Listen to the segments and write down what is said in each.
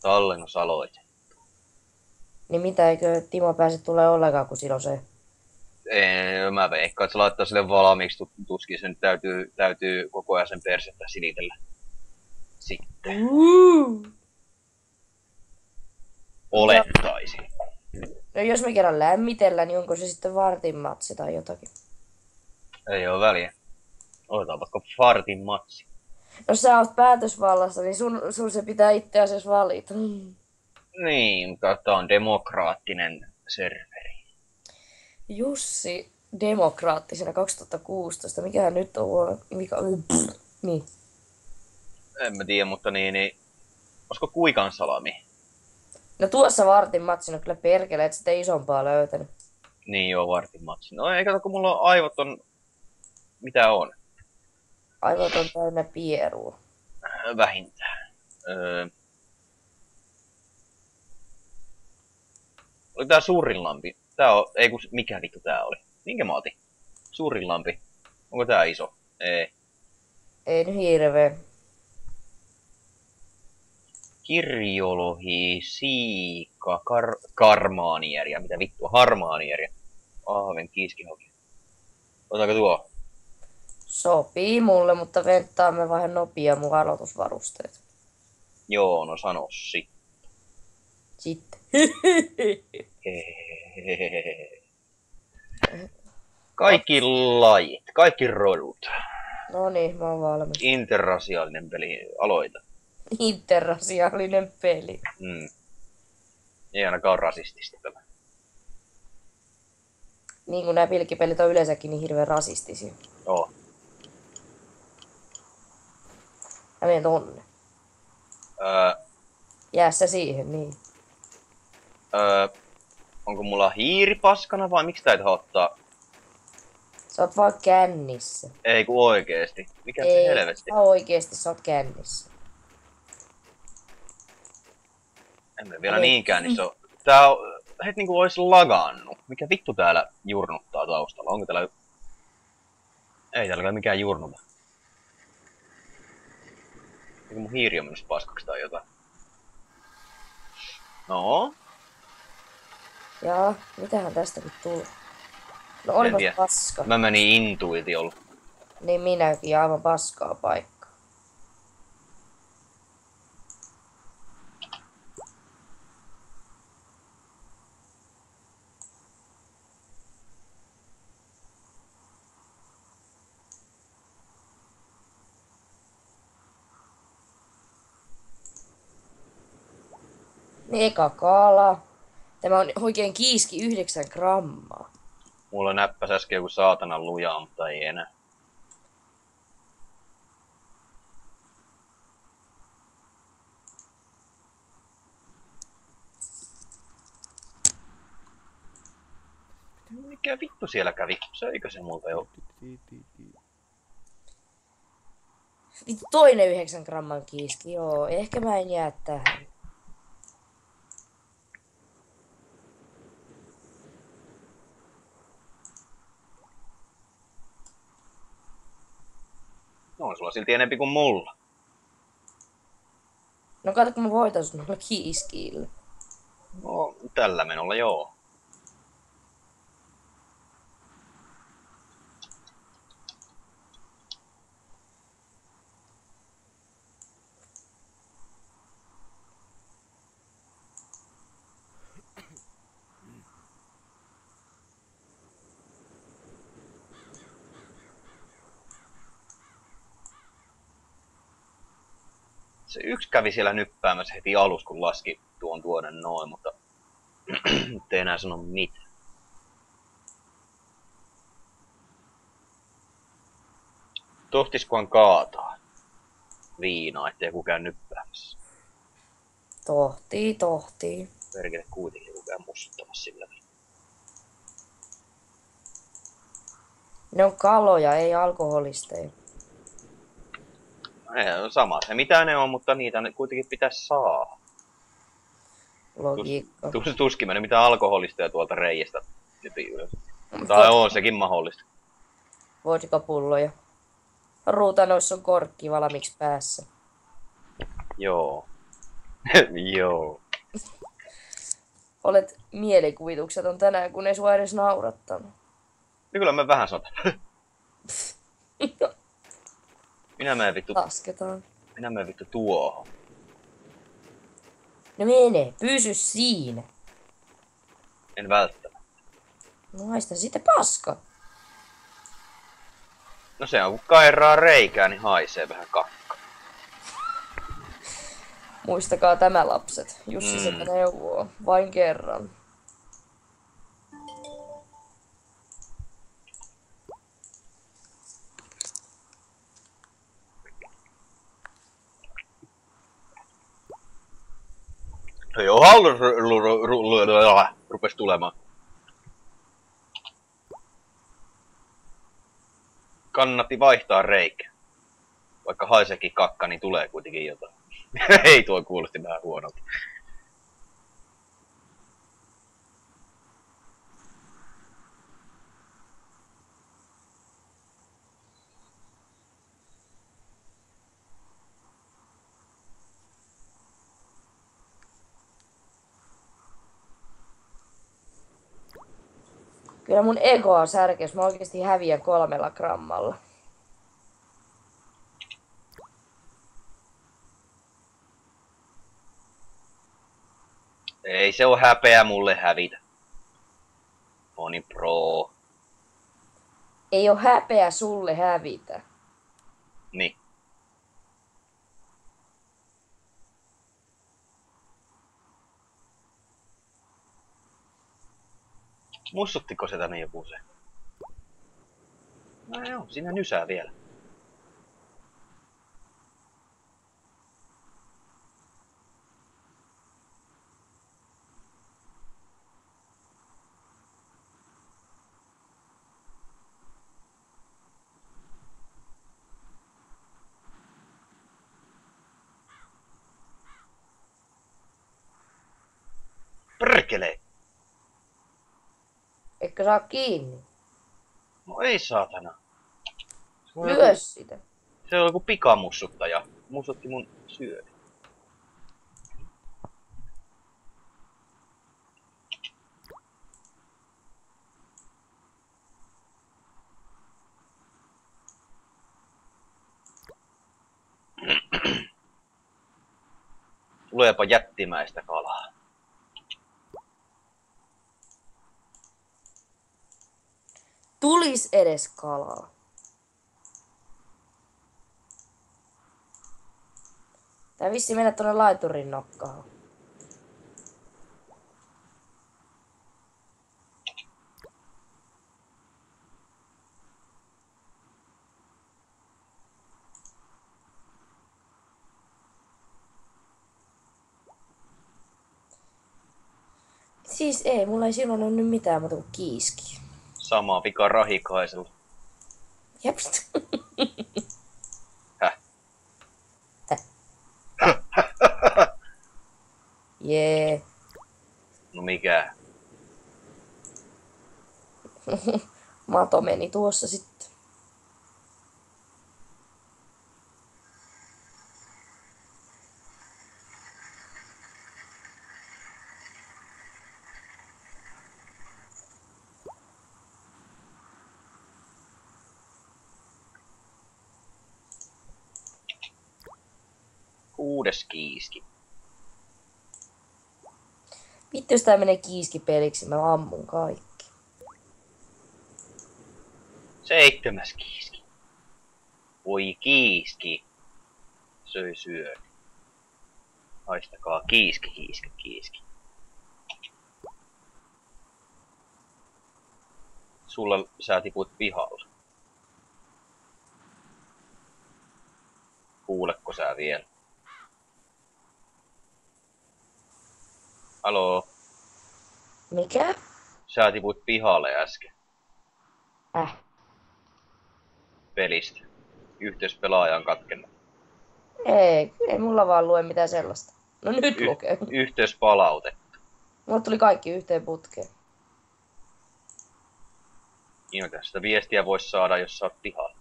Tallennusaloite. Niin mitä, eikö Timo pääse tulee ollenkaan, kun silloin se... Ei, mä veikkaan, että se laittaa sille valmiiksi, tu- tuskin sen täytyy, täytyy koko ajan sen persettä silitellä. Sitten. Olettaisin. No jos me kerran lämmitellään, niin onko se sitten vartin matsi tai jotakin? Ei oo väliä. Otetaan vaikka fartin matsi. Jos sä oot päätösvallassa, niin sun, sun se pitää itse asiassa valita. Niin, mutta tää on demokraattinen serveri. Jussi demokraattisena 2016. Mikähän nyt on vuonna? Mikä... Niin. En mä tiedä, mutta niin, niin olisiko kuikan salami? No tuossa vartin no kyllä perkele, et sitten isompaa löytänyt. Niin joo, vartin matsi. No ei kato, kun mulla on aivot on... Mitä on? Aivot on täynnä pierua. Äh, Vähintään. Öö... Oli tää suurin lampi. Tää on... Ei kun... Mikä vittu tää oli? Minkä mä otin? Suurin lampi. Onko tää iso? Ei. Ei nyt hirveä. Kirjolohi, siika, kar, karmaanieriä. Mitä vittua? Harmaanieriä. Ahven, kiiskihoki. Otetaanko tuo? Sopii mulle, mutta venttaamme vähän nopea mun aloitusvarusteet. Joo, no sano sit. Sitten. Kaikki lajit, kaikki rodut. no niin, mä oon valmis. Interrasiaalinen peli, aloita. Interrasiaalinen peli. Mm. Ei ainakaan rasistista tämä. Niin kuin nämä pilkkipelit on yleensäkin niin hirveän rasistisia. Oo. Mä menen tonne. Öö, Jää sä siihen, niin. öö, onko mulla hiiri paskana vai miksi täitä ottaa? Sä oot vaan kännissä. Ei kun oikeesti. Mikä se Ei, helvetti? sä oikeesti sä oot kännissä. Emme vielä Ei. niinkään, niin se on... Tää on... Het niinku ois lagannut. Mikä vittu täällä jurnuttaa taustalla? Onko täällä... Ei täällä kai mikään jurnuta. Eikö mun hiiri on mennyt paskaksi tai jotain? No, Jaa, mitähän tästä nyt tuli? No olipas tiedä. paska. mä menin intuitiolla. Niin minäkin, aivan paskaa paikkaa. Eka kala. Tämä on oikein kiiski 9 grammaa. Mulla näppäs äsken joku saatanan lujaa, mutta ei enää. Mikä vittu siellä kävi? Söikö se multa jo? Vittu toinen 9 gramman kiiski, joo. Ehkä mä en jää tähän. Sulla silti enempi kuin mulla. No kato, kun mä voitais noilla kiiskiillä. No, tällä menolla joo. Yksi kävi siellä nyppäämässä heti alussa, kun laski tuon tuonne noin, mutta nyt ei enää sano mitään. Tohtiskohan kaataa viinaa, ettei joku käy nyppäämässä. Tohtii, tohtii. Perkele kuitenkin joku käy mustuttamassa sillä. Ne on kaloja, ei alkoholisteja. Ei, sama se mitä ne on, mutta niitä ne kuitenkin pitäisi saa. Logiikka. Tus, tuskin menee mitään alkoholista tuolta reiästä. Tai on sekin mahdollista. Vodkapulloja. Ruutanoissa on korkki valmiiksi päässä. Joo. Joo. Olet mielikuvitukseton tänään, kun ei sua edes naurattanut. Ja kyllä mä vähän sanon. Minä menen vittu, Lasketaan. minä menen vittu tuohon. No mene, pysy siinä. En välttämättä. No haista sitten paska. No se on, kun kairaa reikää, niin haisee vähän kakka. Muistakaa tämä lapset. Jussi Mm. mm. neuvoo. Vain kerran. Se jo hallus rupes tulemaan. Kannatti vaihtaa reikä. Vaikka haisekin kakka, niin tulee kuitenkin jotain. Ei tuo kuulosti vähän huonolta. Kyllä mun egoa särkes. Mä oikeesti häviän kolmella grammalla. Ei se ole häpeä mulle hävitä. Oni pro. Ei oo häpeä sulle hävitä. Niin. Muistuttiko se tänne joku se? No joo, siinä nysää vielä. Perkele! Etkö saa kiinni? No ei saatana. Se on, joku, Lyö sitä. se on joku pikamussuttaja. Mussutti mun syöni. Tuleepa jättimäistä kalaa. Tulis edes kalaa. Tää vissi mennä tonne laiturin nokkaan. Siis ei, mulla ei silloin ole nyt mitään muuta kuin kiiski. Sama vika rahikaisella. Jeps. Häh? Häh? Jee. No mikä? Mato meni tuossa sitten. Kuudes kiiski. Vittu, jos tää menee kiiskipeliksi, mä ammun kaikki. Seitsemäs kiiski. Voi kiiski. Söi syö. Haistakaa kiiski, kiiski, kiiski. Sulla sä tiput pihalla. Kuulekko sä vielä? Haloo, Mikä? sä tiput pihalle äsken Äh. pelistä. Yhteys pelaajan katkennut. Ei, ei mulla vaan lue mitään sellaista. No nyt Y- lukee. yhteyspalaute. Mulla tuli kaikki yhteen putkeen. Niin sitä viestiä voisi saada, jos sä oot pihalla.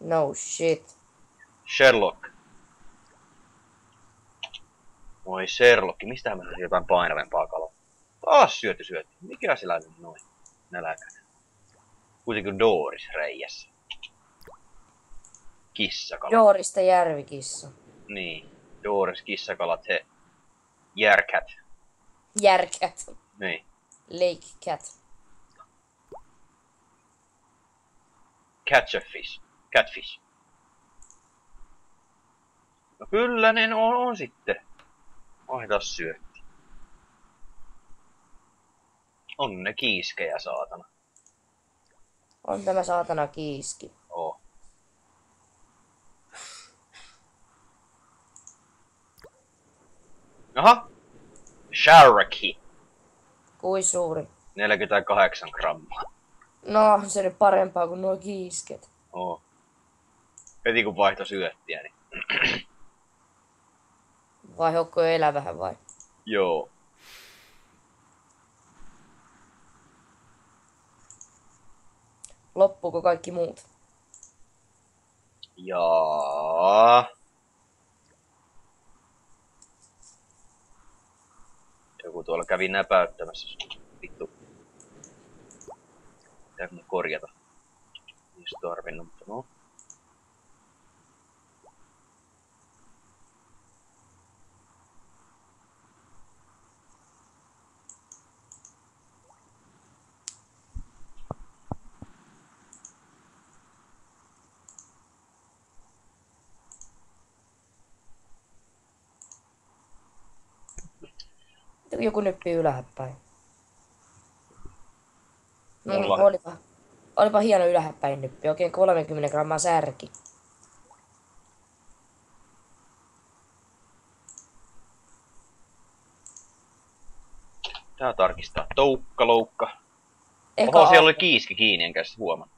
No shit. Sherlock. Oi Sherlock, mistähän mä saisin jotain painavempaa kalaa? Taas syöty syöty. Mikä sillä nyt noin? Näläkäinen. Kuitenkin Doris reijässä. Kissakala. Joorista järvikissa. Niin. Doris kissakalat, he järkät. Järkät. Niin. Lake cat. Catch a fish. Catfish. No kyllä ne on, on sitten. Taas syötti. On ne kiiskejä, saatana. On tämä saatana kiiski. Oo. Aha! Sharky. Kui suuri. 48 grammaa. No, se nyt parempaa kuin nuo kiisket. Oo. Heti kun vaihto syöttiä, niin Vai hokko elää vähän vai? joo. Loppuuko kaikki muut? Jaa. Joku tuolla kävi näpäyttämässä. Vittu. Pitääkö mun korjata? Ei se tarvinnut, mutta no. Joku nyppii ylhääpäin. No, Mulla- olipa, olipa hieno ylhääpäin nyppi. Oikein 30 grammaa särki. Tää tarkistaa. Toukka, loukka. Eka Oho, siellä oli kiiski kiinni, enkä huomannut.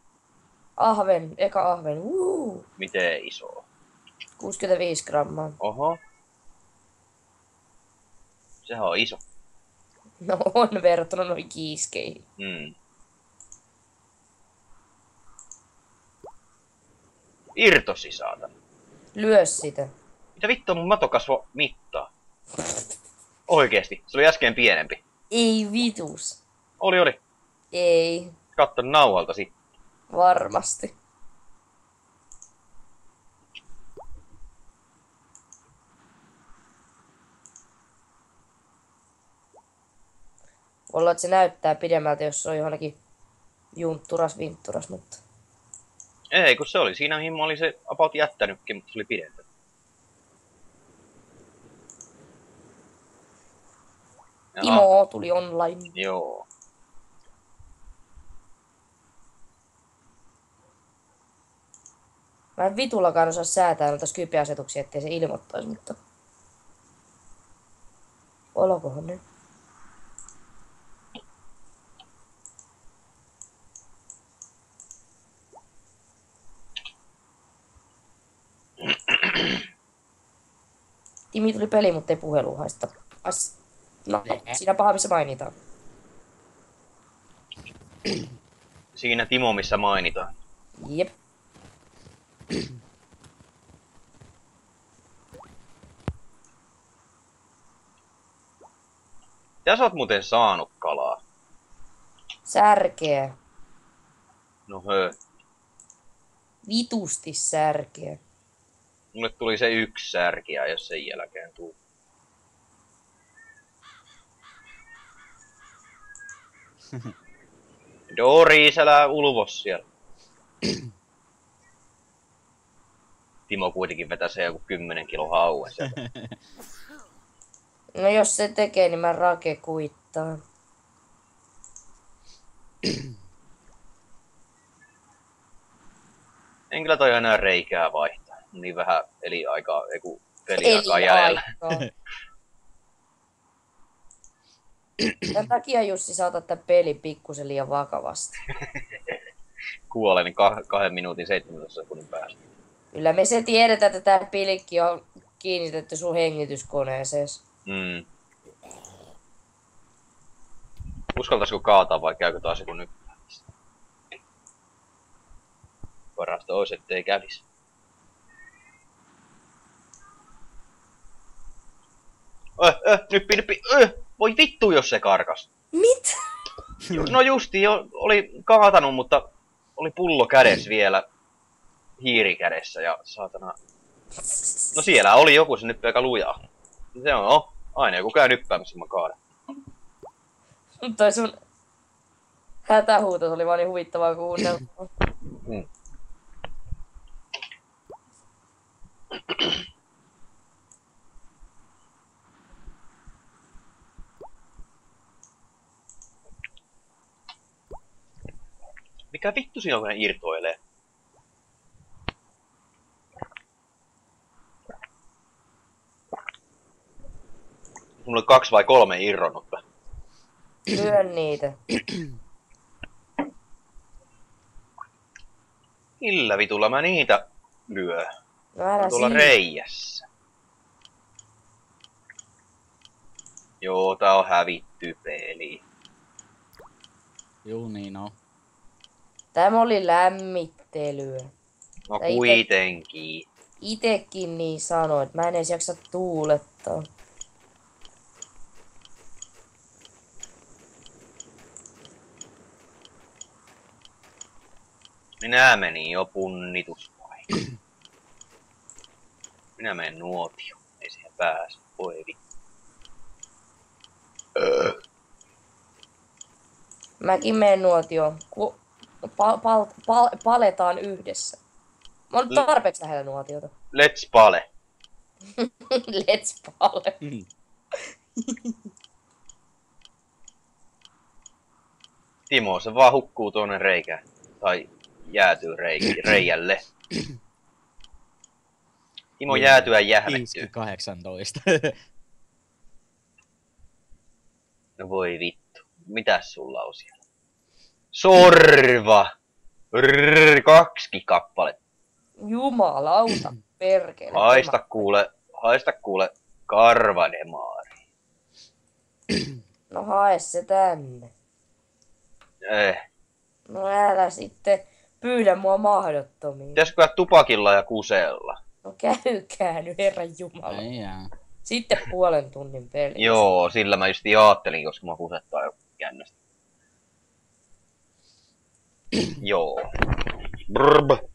ahven, eka ahven. Woo! Miten iso. 65 grammaa. Oho. Sehän on iso. No on verrattuna noihin kiiskeihin. Mm. Irtosi saatana. Lyö sitä. Mitä vittua mun matokasvo mittaa? Oikeesti, se oli äsken pienempi. Ei vitus. Oli, oli. Ei. Katso nauhalta sitten. Varmasti. Olla, että se näyttää pidemmältä, jos se on johonkin juntturas, vintturas, mutta... Ei, kun se oli siinä, mihin mä olin se about jättänytkin, mutta se oli pidempi. Timo tuli online. Joo. Mä en vitullakaan osaa säätää noita Skype-asetuksia, ettei se ilmoittaisi, mutta... Olkoon nyt. Timi tuli peli, mutta ei puhelu haista. As... No, siinä paha, missä mainitaan. Siinä Timo, missä mainitaan. Jep. Ja sä oot muuten saanut kalaa. Särkeä. No hö. Vitusti särkeä. Mulle tuli se yksi särkiä, jos sen jälkeen tuu. Doris, älä ulvos siellä. Timo kuitenkin vetäsee joku 10 kilo hauen sieltä. No jos se tekee, niin mä rake kuittaan. En kyllä toi enää reikää vaihtaa. Niin vähän eliaikaa, eiku peliaikaa jäljellä. Tämän takia Jussi saa ottaa tämän pelin pikkusen liian vakavasti. Kuolen niin kah- kahden minuutin 17 sekunnin päästä. Kyllä me se tiedetään, että tämä pilikki on kiinnitetty sun hengityskoneeseen. Mm. Uskaltaisiko kaataa vai käykö taas joku nyt? Parasta olisi, ettei kävisi. Öh, öh, nyppi, nyppi, öh. Voi vittu, jos se karkas. Mit? No justi jo, oli kaatanut, mutta oli pullo kädessä vielä. Hiiri kädessä ja saatana. No siellä oli joku se nyppi aika lujaa. Se on, oh, aina joku käy nyppäämässä, mä kaadan. Toi sun hätähuutos oli vaan niin huvittavaa kuunnella. Mm. Mikä vittu siinä on, kun ne irtoilee? Mulla oli kaksi vai kolme irronnutta. Lyön niitä. Millä vitulla mä niitä lyö? No älä Tuolla siinä. reijässä. Joo, tää on hävitty peli. Juu, niin on. Tämä oli lämmittelyä. No ite- kuitenkin. Itekin niin sanoit. Mä en edes jaksa tuulettaa. Minä menin jo punnituspaikkaan. Minä menen nuotio. Ei siihen pääse. Voi vittu. Öö. Mäkin menen nuotioon. Ku... Pal- pal- pal- paletaan yhdessä. Mä oon tarpeeksi lähellä nuotiota. Let's pale. Let's pale. Timo, se vaan hukkuu tuonne reikään. Tai jäätyy reik- reijälle. Timo jäätyä jähmettyy. Iski 18. No voi vittu. Mitäs sulla on siellä? Sorva! Rrrr, kaksi kappaletta. Jumalauta, perkele. Haista kuule, haista kuule karvademaari. No hae se tänne. Eh, No älä sitten pyydä mua mahdottomiin. pitäisikö tupakilla ja kusella? No käykää nyt, Herran Jumala. Ei jää. Sitten puolen tunnin peli. Joo, sillä mä just ajattelin, koska mä kusettaa jo jännästi. Joo. Brb.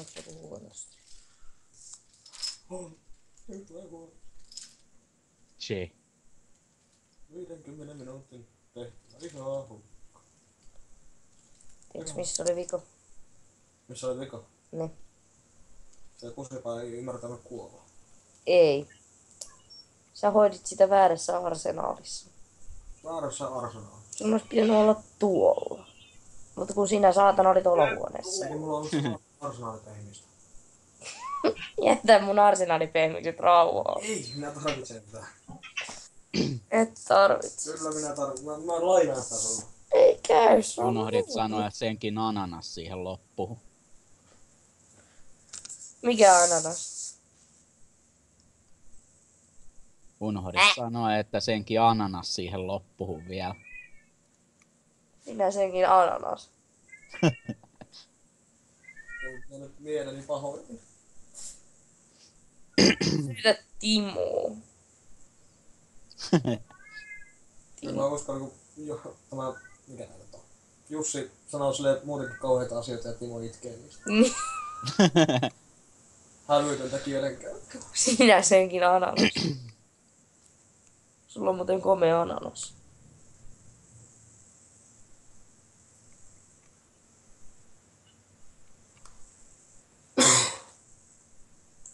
Onko joku huonosti? Che. 50 minuutin tehtävä. Ihan hukka. Tiedätkö missä oli viko? Missä oli vika? Ne. Se kusipää ei ymmärtänyt kuolla. Ei. Sä hoidit sitä väärässä arsenaalissa. Väärässä arsenaa. Sun olisi pitänyt olla tuolla. Mutta kun sinä saatana olit olohuoneessa. Ei mulla on ollut arsenaalipehmistä. Jätä mun arsenaalipehmikset rauhaan. Ei, minä tarvitsen tätä. Et tarvitse. Kyllä minä tarvitsen. Mä, mä lainaan tätä sulle. Ei käy. se on Unohdit sanoa senkin ananas siihen loppuun. Mikä ananas? Unohdit sanoa, että senkin ananas siihen loppuun vielä. Minä senkin ananas. Ja nyt mieleni pahoin. Syytä Timo. Ja mä uskon, kun jo, tämä, mikä näitä on? Jussi sanoo silleen muutenkin kauheita asioita ja Timo itkee niistä. Hävytöntä kielenkäyttöä. Sinä senkin ananas. Sulla on muuten komea ananas.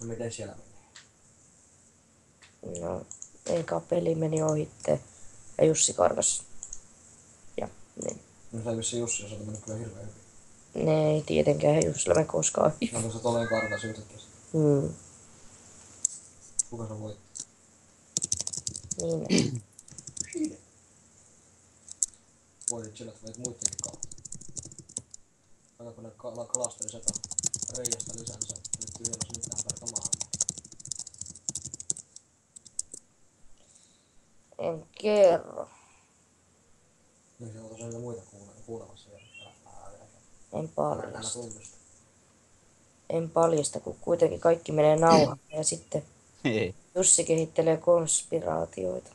No miten siellä menee? No, eka peli meni ohitte. Ja Jussi karkas. Ja niin. No se vissi Jussi, on mennyt kyllä hirveän hyvin. Ne ei tietenkään Jussilla me koskaan ohi. No se toleen kartas yhtäkkiä. Hmm. Kuka se voitti? Niin. Voitit sillä, että veit muittenkin kautta. Aika kun ne kala- kalasteli sieltä reiästä lisää, niin nyt tyhjällä mitään En kerro. Niin se muita kuule- kuulemassa En paljasta. En paljasta, kun kuitenkin kaikki menee nauhalle. Ja sitten Ei. Jussi kehittelee konspiraatioita.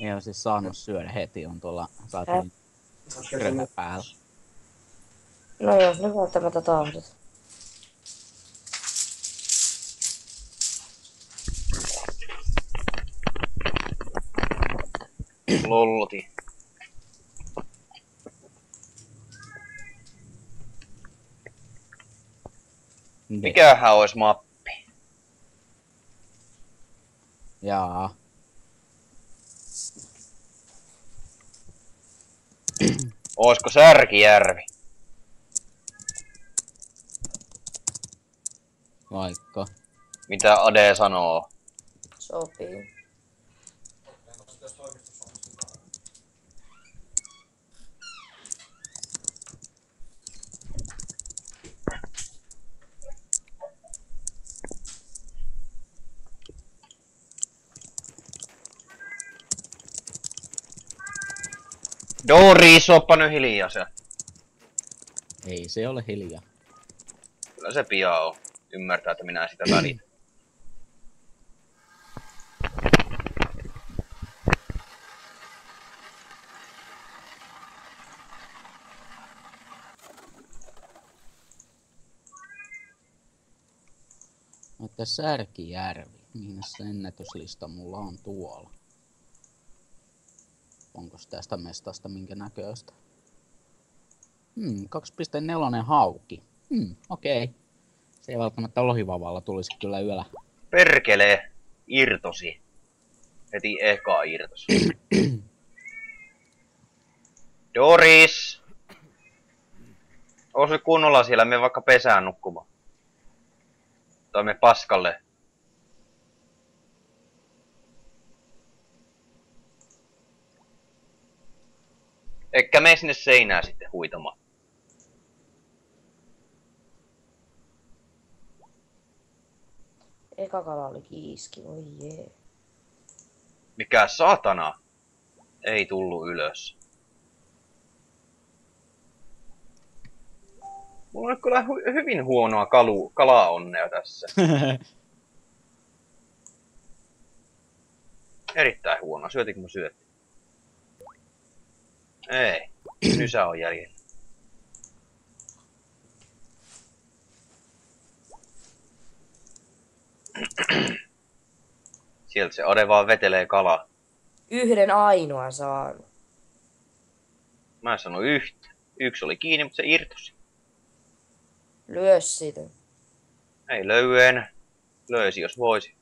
Ei ole siis saanut syödä heti, on tuolla saatiin päällä. No jos ne välttämättä tahdot. Lolloti. Mikähän olisi mappi? Jaa. Oisko Särkijärvi? Vaikka. Mitä Ade sanoo? Sopii. Doris, oppa nyt hiljaa se. Ei se ole hiljaa. Kyllä se pian on. Ymmärtää, että minä sitä välitän. Mutta Särkijärvi, se ennätyslista mulla on tuolla? Onko tästä mestasta minkä näköistä? Hmm, 2.4 hauki. Hmm, okei. Okay. Se ei välttämättä lohivavalla tulisi kyllä yöllä. Perkele, irtosi. Heti eka irtos. Doris! Nyt kunnolla siellä, me vaikka pesään nukkumaan. Tai me paskalle. Eikä mene sinne seinään sitten huitamaan. Eka kala oli kiiski, voi jee. Mikä satana? Ei tullu ylös. Mulla on kyllä hu- hyvin huonoa kalu, kalaonnea tässä. Erittäin huonoa. Syötinkö mä syötti? Ei. Nysä on jäljellä. Sieltä se ade vaan vetelee kalaa. Yhden ainoan saanut. Mä en sano yhtä. Yksi oli kiinni, mutta se irtosi. Lyö sitä. Ei löydy enää. Löysi jos voisi.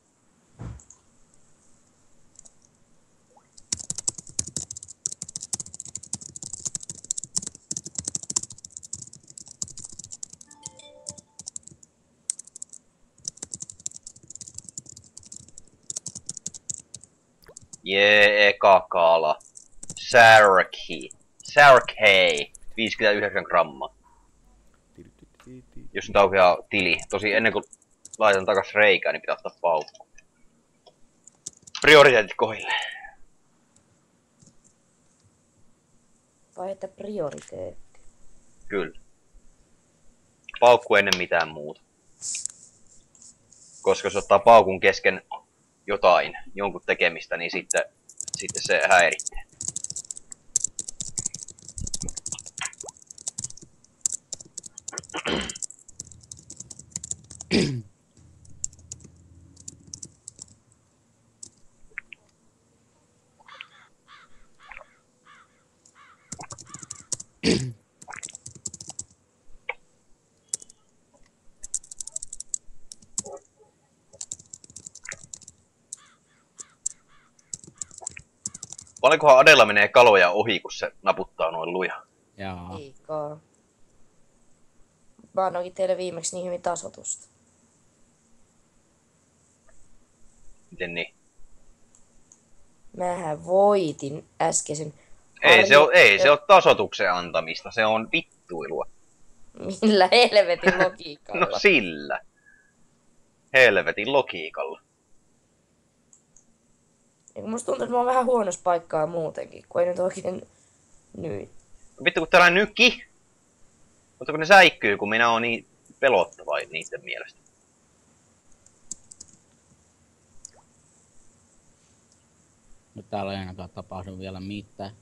Jee, eka kala. Särki. Särkei. 59 grammaa. Jos nyt aukeaa tili. Tosi ennen kuin laitan takas reikään, niin pitää ottaa paukku. Prioriteetit kohille. Vai että prioriteetti. Kyllä. Paukku ennen mitään muuta. Koska se ottaa paukun kesken jotain, jonkun tekemistä, niin sitten, sitten se häiritsee. Paljonkohan Adella menee kaloja ohi, kun se naputtaa noin luja? Jaa. Liikaa. Mä annoinkin teille viimeksi niin hyvin tasotusta. Miten niin? Mähän voitin äskeisen. Ei se, ole, ei se ole tasotuksen antamista, se on vittuilua. Millä helvetin logiikalla. No sillä. Helvetin logiikalla. Ja kun musta tuntuu, että mä oon vähän huonossa paikkaa muutenkin, kun ei nyt oikein nyt. Vittu kun täällä nyki. Mutta kun ne säikkyy, kun minä oon niin pelottava niiden mielestä. Nyt täällä ei ainakaan tapahdu vielä mitään.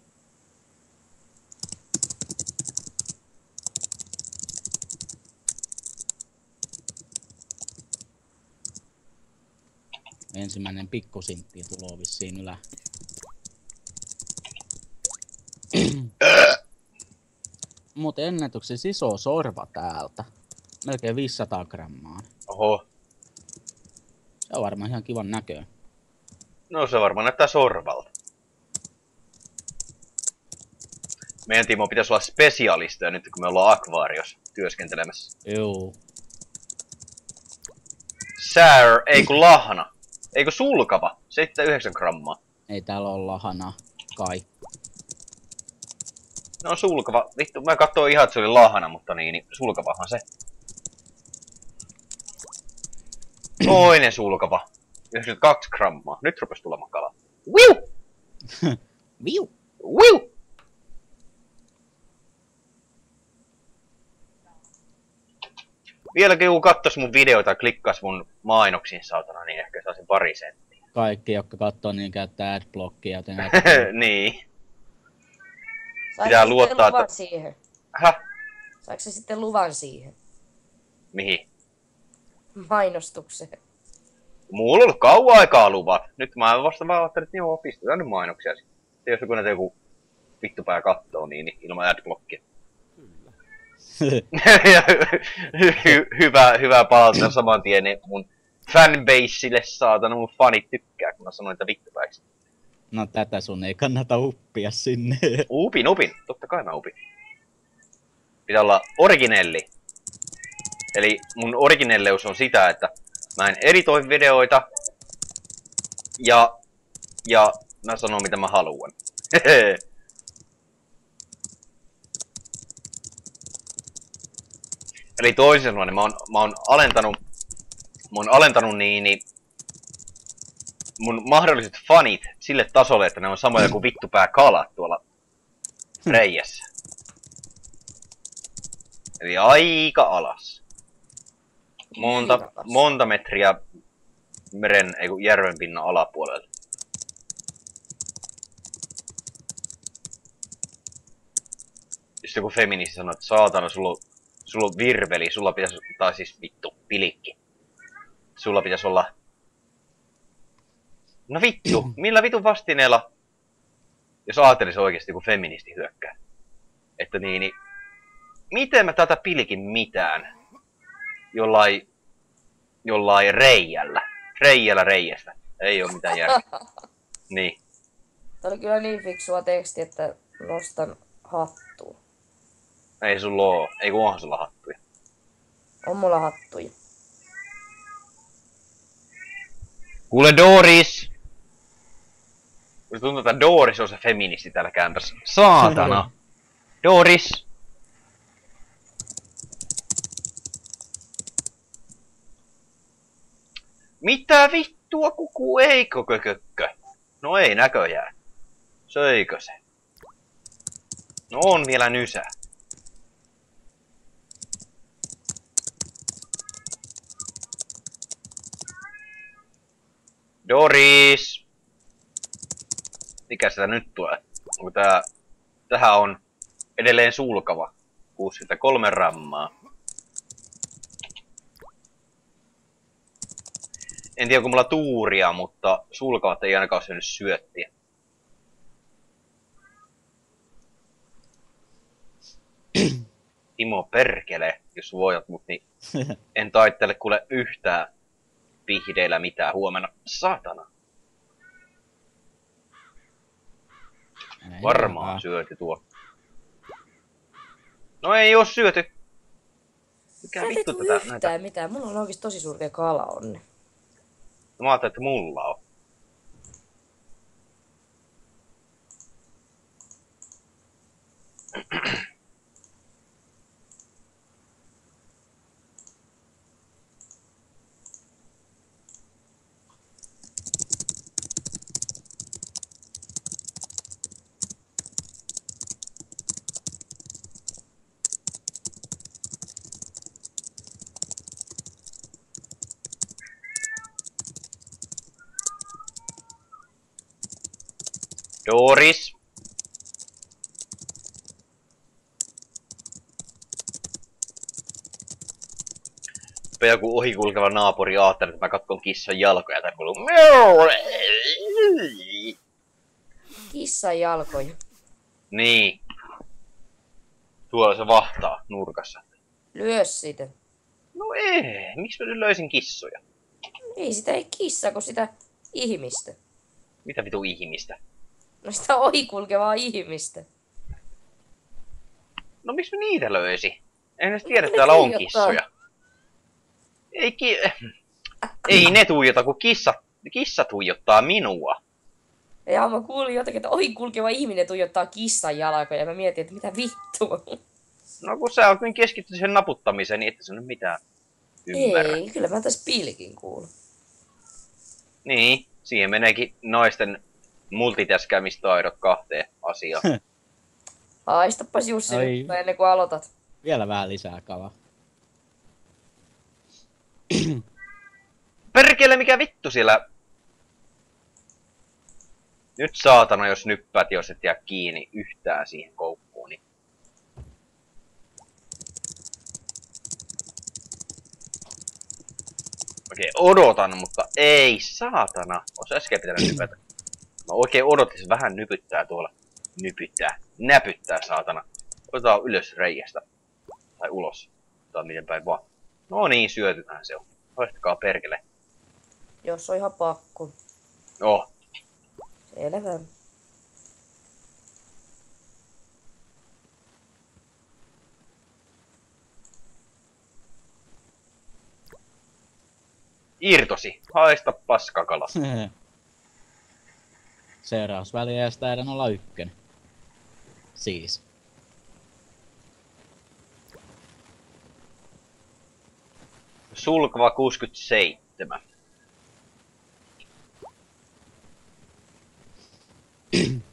Ensimmäinen pikkusintti tulee vissiin ylä. Mutta ennätyksessä iso sorva täältä. Melkein 500 grammaa. Oho. Se on varmaan ihan kivan näköä. No se varmaan näyttää sorvalta. Meidän Timo pitäisi olla spesialisteja nyt kun me ollaan akvaariossa työskentelemässä. Joo. Sär, ei kun lahna. Eikö sulkava? 79 grammaa. Ei täällä ole lahana kai. No sulkava. Vittu, mä katsoin ihan, että se oli lahana, mutta niin, niin sulkavahan se. Toinen sulkava. 92 grammaa. Nyt rupes tulemaan kala. Wiu! Viu! Wiu! Vieläkin kun kattois mun videoita ja klikkas mun mainoksiin saatana, niin ehkä saisin pari senttiä. Kaikki, jotka katsoo, niin käyttää adblockia, joten niin. Saiko Pitää se luottaa, sitten luvan että- siihen? Häh? Saiko se sitten luvan siihen? Mihin? Mainostukseen. Mulla on ollut kauan aikaa luvat. Nyt mä vasta vaan ajattelin, että joo, pistetään nyt mainoksia. sitten. Jos joku näitä joku vittupää kattoo, niin, niin ilman adblockia. Ja hy- hy- hyvä, hyvä palauttaa saman tien niin mun fanbaseille saatana, mun fanit tykkää, kun mä sanoin, että vittupäiksi. No tätä sun ei kannata uppia sinne. Upin, upin. Totta kai mä upin. Pitää olla originelli. Eli mun originelleus on sitä, että mä en editoi videoita ja, ja mä sanon mitä mä haluan. Eli toisin sanoen, mä oon, mä oon alentanut, mä oon alentanut niin, niin mun mahdolliset fanit sille tasolle, että ne on samoja kuin vittupää kalat tuolla reijässä. Eli aika alas. Monta, monta metriä meren, ei kun järven pinnan alapuolella. Just joku feministi sanoi, että saatana, sulla on, sulla on virveli, sulla pitäisi, tai siis vittu, pilikki. Sulla pitäisi olla No vittu, millä vitun vastineella, jos ajattelisi oikeasti kun feministi hyökkää, että niin, niin miten mä tätä pilkin mitään jollain, jollain reijällä, reijällä reijästä, ei oo mitään järkeä. Niin, Tämä oli kyllä niin fiksua teksti, että nostan hattua. Ei sulla oo, ei kun onhan sulla hattuja. On mulla hattuja. Kuule Doris! Musta tuntuu, että Doris on se feministi täällä kämpässä. Saatana! Doris! Mitä vittua kuku eikö kökökkö? No ei näköjään. Söikö se? No on vielä nysä. Doris! Mikä sitä nyt tulee? Onko tää... Tähän on edelleen sulkava. 63 rammaa. En tiedä, onko mulla tuuria, mutta sulkavat ei ainakaan ole syönyt syöttiä. Timo perkele, jos voit mut, niin en taittele kuule yhtään pihdeillä mitään huomenna. Saatana. Ei Varmaan hyvä. syöty tuo. No ei oo syöty. Mikä Sä vittu tätä yhtään näitä? mitään. Mulla on oikeesti tosi surkea kala onni. No mä ajattelin, että mulla on. Doris. Sitten joku ohikulkeva naapuri ajattelee, että mä katkon kissan jalkoja tai kuuluu. Kissan jalkoja. Niin. Tuolla se vahtaa nurkassa. Lyö sitä. No ei, miksi mä nyt löysin kissoja? Ei sitä ei kissa, kun sitä ihmistä. Mitä vitu ihmistä? No sitä ohikulkevaa ihmistä. No miksi mä niitä löysi? En edes tiedä, että täällä on kissoja. Ei, ki... ei ne tuijota, kun kissa, kissa tuijottaa minua. Ja mä kuulin jotakin, että ohikulkeva ihminen tuijottaa kissan jalkoja. Ja mä mietin, että mitä vittua. No kun sä oot niin keskittynyt sen naputtamiseen, niin et sä nyt mitään ymmärrä. Ei, kyllä mä tässä pilkin kuulun. Niin, siihen meneekin naisten multitaskäämistaidot kahteen asiaan. Haistapas Jussi Ai. nyt ennen kuin aloitat. Vielä vähän lisää kalaa. Perkele, mikä vittu siellä... Nyt saatana, jos nyppäät, jos et jää kiinni yhtään siihen koukkuun, niin... Okei, odotan, mutta ei saatana. Ois äsken pitänyt nypätä. Mä oikein odotin, se vähän nypyttää tuolla. Nypyttää. Näpyttää, saatana. Otetaan ylös reiästä. Tai ulos. Tai miten päin vaan. No niin, syötyhän se on. Haistakaa perkele. Jos on ihan pakko. Oh, Selvä. irtosi. Haista paskakala. Seurausväliästä erän olla ykkönen. Siis. Sulkava 67.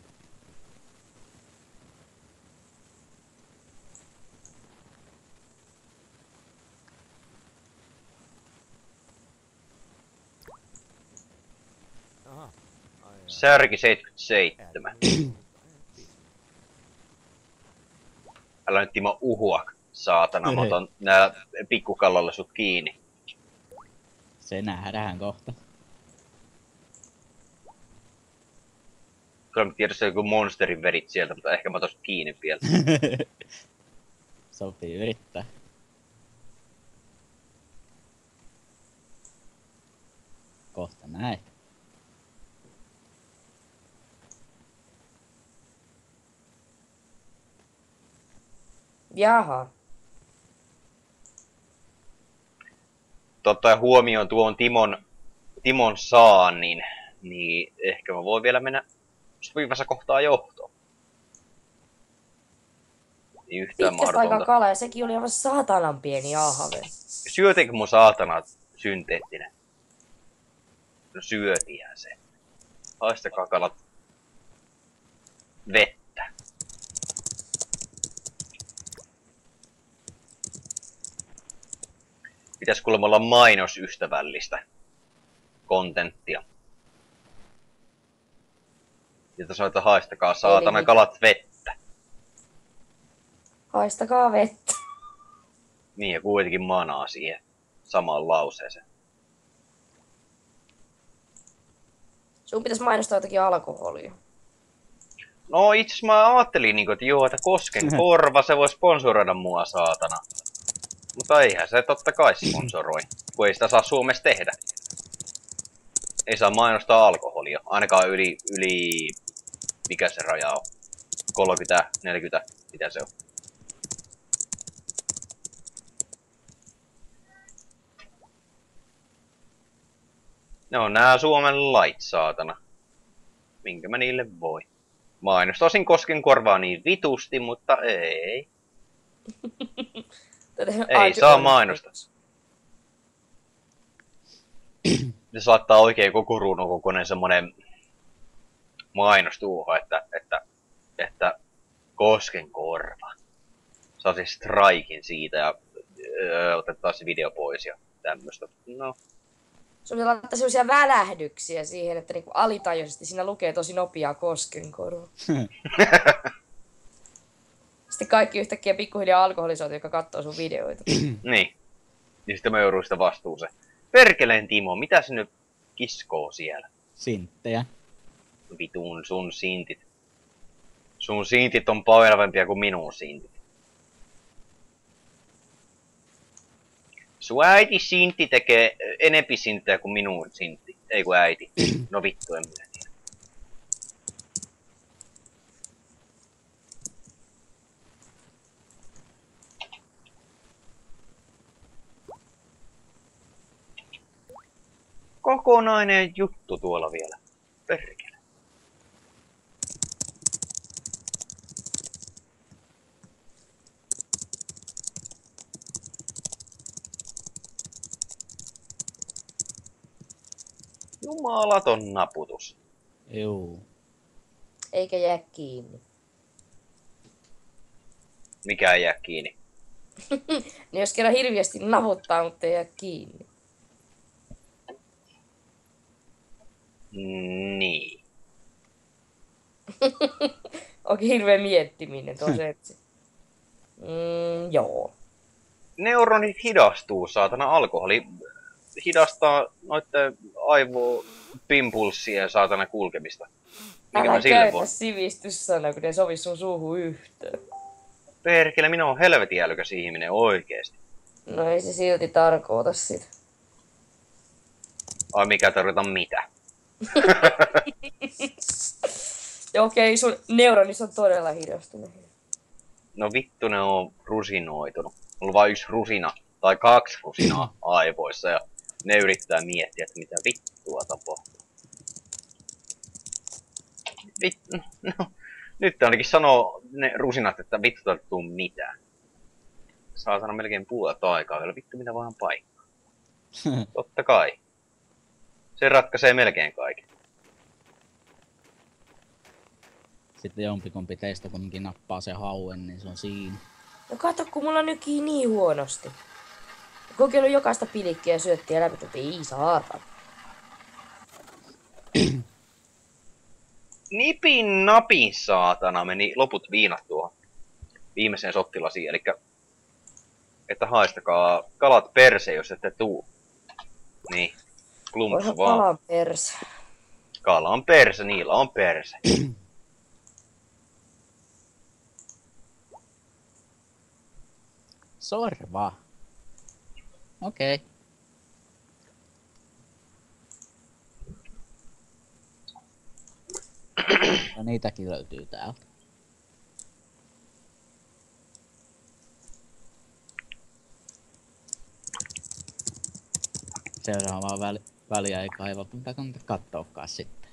Särki 77. Älä nyt Timo uhua, saatana. Mä otan nää pikkukallalla sut kiinni. Se nähdään kohta. Kyllä mä tiedän, joku monsterin vedit sieltä, mutta ehkä mä tosta kiinni vielä. Sopii yrittää. Kohta näin. Jaha. Totta huomioon tuon Timon, Timon saannin, niin ehkä mä voin vielä mennä sopivassa kohtaa johtoon. Niin yhtään Pitkästä aikaa kala ja sekin oli aivan saatanan pieni ahave. Syötiinkö mun saatana synteettinen? No syötihän se. Haistakaa kalat vettä. Pitäis kuulemma olla mainosystävällistä kontenttia. Jota sanoit, että haistakaa saatana mitä? kalat vettä. Haistakaa vettä. Niin ja kuitenkin manaa siihen samaan lauseeseen. Sun pitäisi mainostaa jotakin alkoholia. No itse asiassa mä ajattelin niinku, että joo, että Kosken korva, se voi sponsoroida mua saatana. Mutta eihän se totta kai sponsoroi, kun ei sitä saa Suomessa tehdä. Ei saa mainostaa alkoholia, ainakaan yli, yli, mikä se raja on? 30, 40, mitä se on? Ne on nää Suomen lait, saatana. Minkä mä niille voi. Mainostasin Kosken korvaa niin vitusti, mutta ei. Ei saa mainostaa. Se saattaa oikein koko ruudun kokoinen semmonen mainos tuohon, että, että, että Kosken korva. Saisi strikin siitä ja öö, otetaan se video pois ja tämmöstä. No, Sun pitää laittaa sellaisia välähdyksiä siihen, että niinku alitajuisesti siinä lukee tosi nopeaa koskenkorva. Sitten kaikki yhtäkkiä pikkuhiljaa alkoholisoitu, joka katsoo sun videoita. niin. Ja sitten mä joudun sitä vastuuseen. Perkeleen Timo, mitä se nyt kiskoo siellä? Sinttejä. Vitun sun sintit. Sun sintit on painavempia kuin minun sintit. Sun äiti sintti tekee enempi sinttejä kuin minun sintti. Ei kun äiti. No vittu, en minä Kokonainen juttu tuolla vielä. Perkele. Jumalaton naputus. Juu. Eikä jää kiinni. Mikä ei jää kiinni. Niin jos kerran hirviästi navuttaa, mutta ei jää kiinni. Niin. Onkin hirveä miettiminen se... Mm, joo. Neuronit hidastuu, saatana alkoholi hidastaa noitten aivopimpulssien saatana kulkemista. Mikä Älä käytä voin? sivistyssana, kun ne sovi sun suuhun yhteen. Perkele, minä on helvetin älykäs ihminen oikeesti. No ei se silti tarkoita sitä. Ai mikä tarkoita mitä? Ja okei, sun neuronit on todella hidastunut. No vittu ne on rusinoitunut. Mulla on vain yksi rusina tai kaksi rusinaa aivoissa ja ne yrittää miettiä, että mitä vittua tapahtuu. Vit... No, nyt ainakin sanoo ne rusinat, että vittu täältä tuu mitään. Saatana melkein puolet aikaa vielä, vittu mitä vaan paikka. Totta kai. Se ratkaisee melkein kaiken. Sitten jompikumpi teistä kuitenkin nappaa se hauen, niin se on siinä. No kato, kun mulla nykii niin huonosti. Kokeilu jokaista pilikkiä ja syöttiä läpi, että ei saata. Nipin napin saatana meni loput viinat tuohon viimeiseen sottilasiin, eli että haistakaa kalat perse, jos ette tuu. Niin, klumps Onhan vaan. Kalan perse. Kala on perse, niillä on perse. Sorva. Okei. Okay. Ja niitäkin löytyy täältä. Seuraavaan väli väliä ei kaivata, mitä kannata katsoakaan sitten.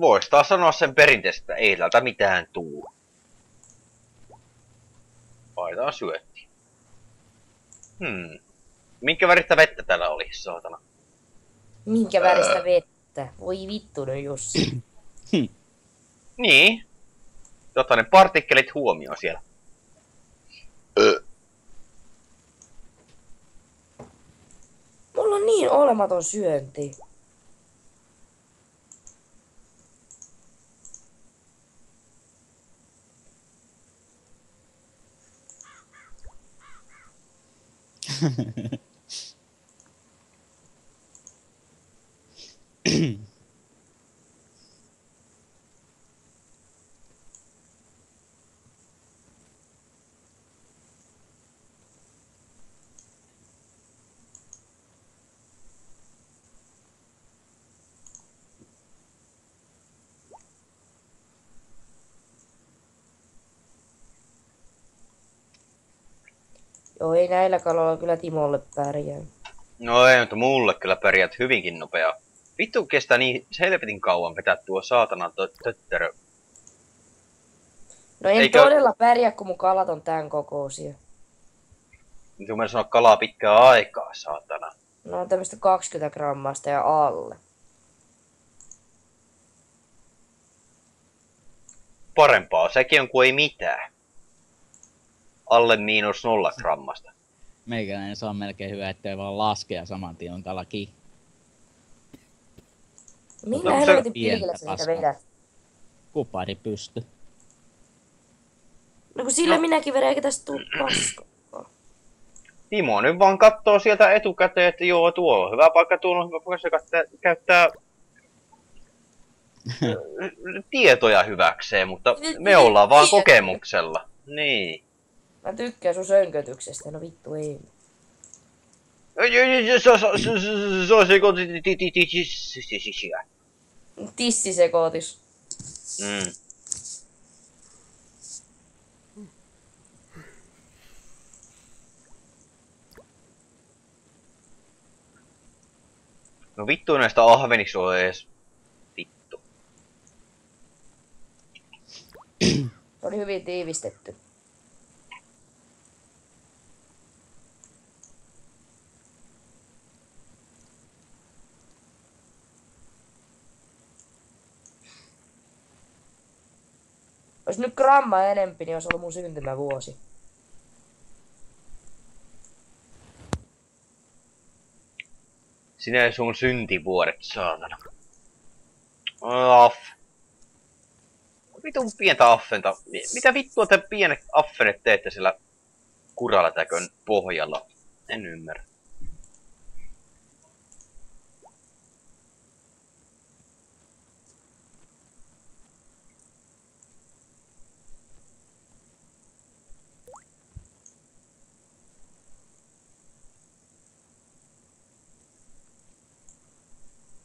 Vois taas sanoa sen perinteistä, ei täältä mitään tuu. Paitaan syötti. Hmm. Minkä väristä vettä täällä oli, saatana? Minkä väristä vettä? Voi vittu no Jussi. Niin. Jotta ne partikkelit huomioon siellä. Mulla on niin olematon syönti. 哼哼哼哼 Joo, ei näillä kaloilla kyllä Timolle pärjää. No ei, mutta mulle kyllä pärjät hyvinkin nopea. Vittu kestää niin helvetin kauan vetää tuo saatana tö- töttörö. No en Eikö- todella pärjää, kun mun kalat on tän kokoisia. Nyt mä sanoa kalaa pitkää aikaa, saatana. No on tämmöstä 20 grammasta ja alle. Parempaa sekin on kuin ei mitään. Alle miinus nolla grammasta. Meikäläinen saa melkein hyvä, ettei vaan laskea saman tien on kalakin. Millä No, se helvetin pilkillä sä niitä paskaa. vedät? Kupari pysty. No kun sillä minäkin vedän, eikä tästä tuu paska. Timo nyt vaan kattoo sieltä etukäteen, että joo, tuo on hyvä paikka, tuo on hyvä paikka, se käyttää, käyttää tietoja hyväkseen, mutta me ollaan vaan kokemuksella. Niin. Mä tykkään sun sönkötyksestä, no vittu ei. Se on se, se, se on se, kun ti- ti- ti- ti- ti- si- si- si- si- Tissisekoitus. Mm. No vittu näistä ahveniksi on ees. Vittu. Oli hyvin tiivistetty. Olisi nyt gramma enempi, niin olisi ollut mun syntymävuosi. Sinä sun syntivuoret, saatana. Aff. Vitun pientä affenta. Mi- Mitä vittua te pienet affenet teette sillä kuralatäkön pohjalla? En ymmärrä.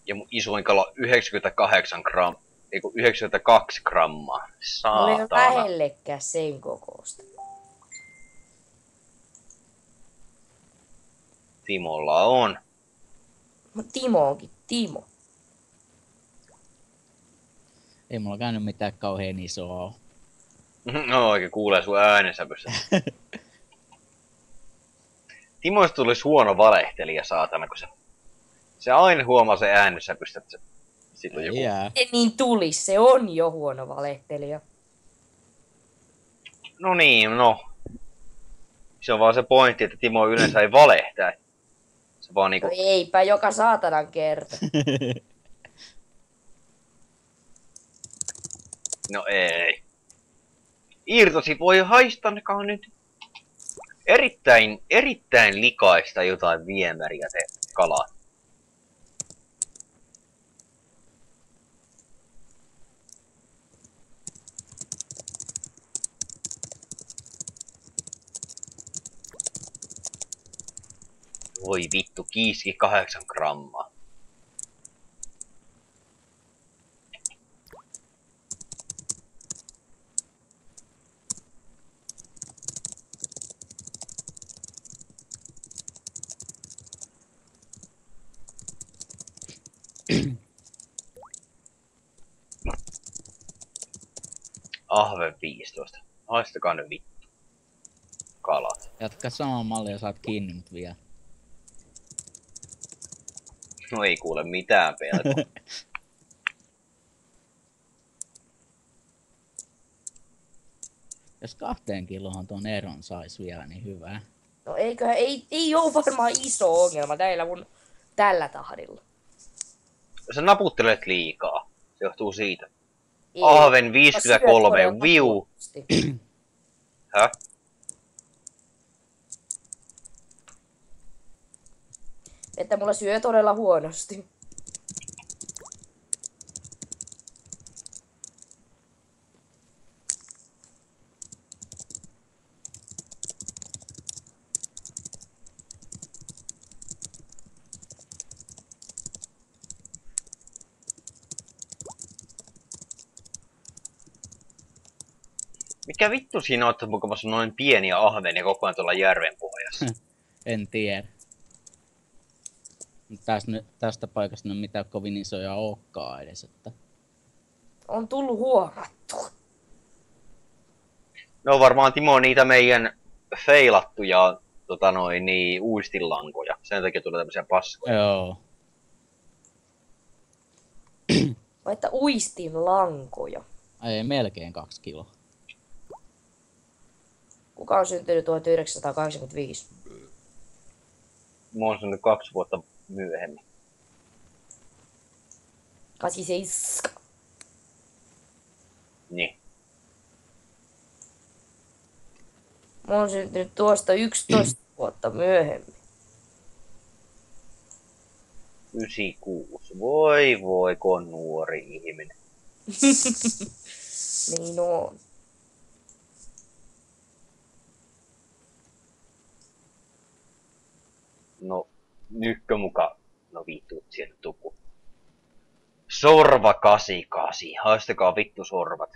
Ja mun isoin kala 98 gram, ei kun 92 grammaa. Saatana. lähellekään sen kokoista. Timolla on. Mut Timo onkin Timo. Ei mulla käynyt mitään kauhean isoa. No oikein kuulee sun äänensävystä. Timoista tulisi huono valehtelija, saatana, kun se, se aina huomaa se äänensävystä, että se, sillä on joku... Jää. Ei niin tulisi, se on jo huono valehtelija. No niin, no. Se on vaan se pointti, että Timo yleensä ei valehtaa. Se vaan niinku... No eipä joka saatanan kerta. No ei. Irtosi voi haistankaa nyt. Erittäin, erittäin likaista jotain viemäriä te kalat. Voi vittu, kiiski kahdeksan grammaa. Ahve 15. Haistakaa ne vittu. Kalat. Jatka saman mallin ja saat kiinni mut vielä. No ei kuule mitään pelkoa. Jos kahteen kiloon ton eron sais vielä, niin hyvä. No eiköhän, ei, ei oo varmaan iso ongelma näillä mun tällä tahdilla. Sä naputtelet liikaa. Se johtuu siitä. Ei. Ahven Mä syön 53, todella viu. Häh? Että mulla syö todella huonosti. Mikä vittu siinä on, että noin pieniä ahvenia koko ajan tuolla järven pohjassa? En tiedä. Tästä, tästä paikasta nyt mitään kovin isoja olekaan edes, että... On tullut huomattu. Ne on varmaan Timo niitä meidän feilattuja tota noin, niin, uistinlankoja. Sen takia tulee tämmöisiä paskoja. Joo. Vai että uistin lankoja. Ei, melkein kaksi kiloa. Kuka on syntynyt 1985? Mä oon sanonut kaksi vuotta myöhemmin. 87. Niin. Mä oon syntynyt tuosta 11 vuotta myöhemmin. 96. Voi voi, kun nuori ihminen. Niin on. No, nykkö muka. No vittu, sieltä tuku. Sorva 88. Haistakaa vittu sorvat.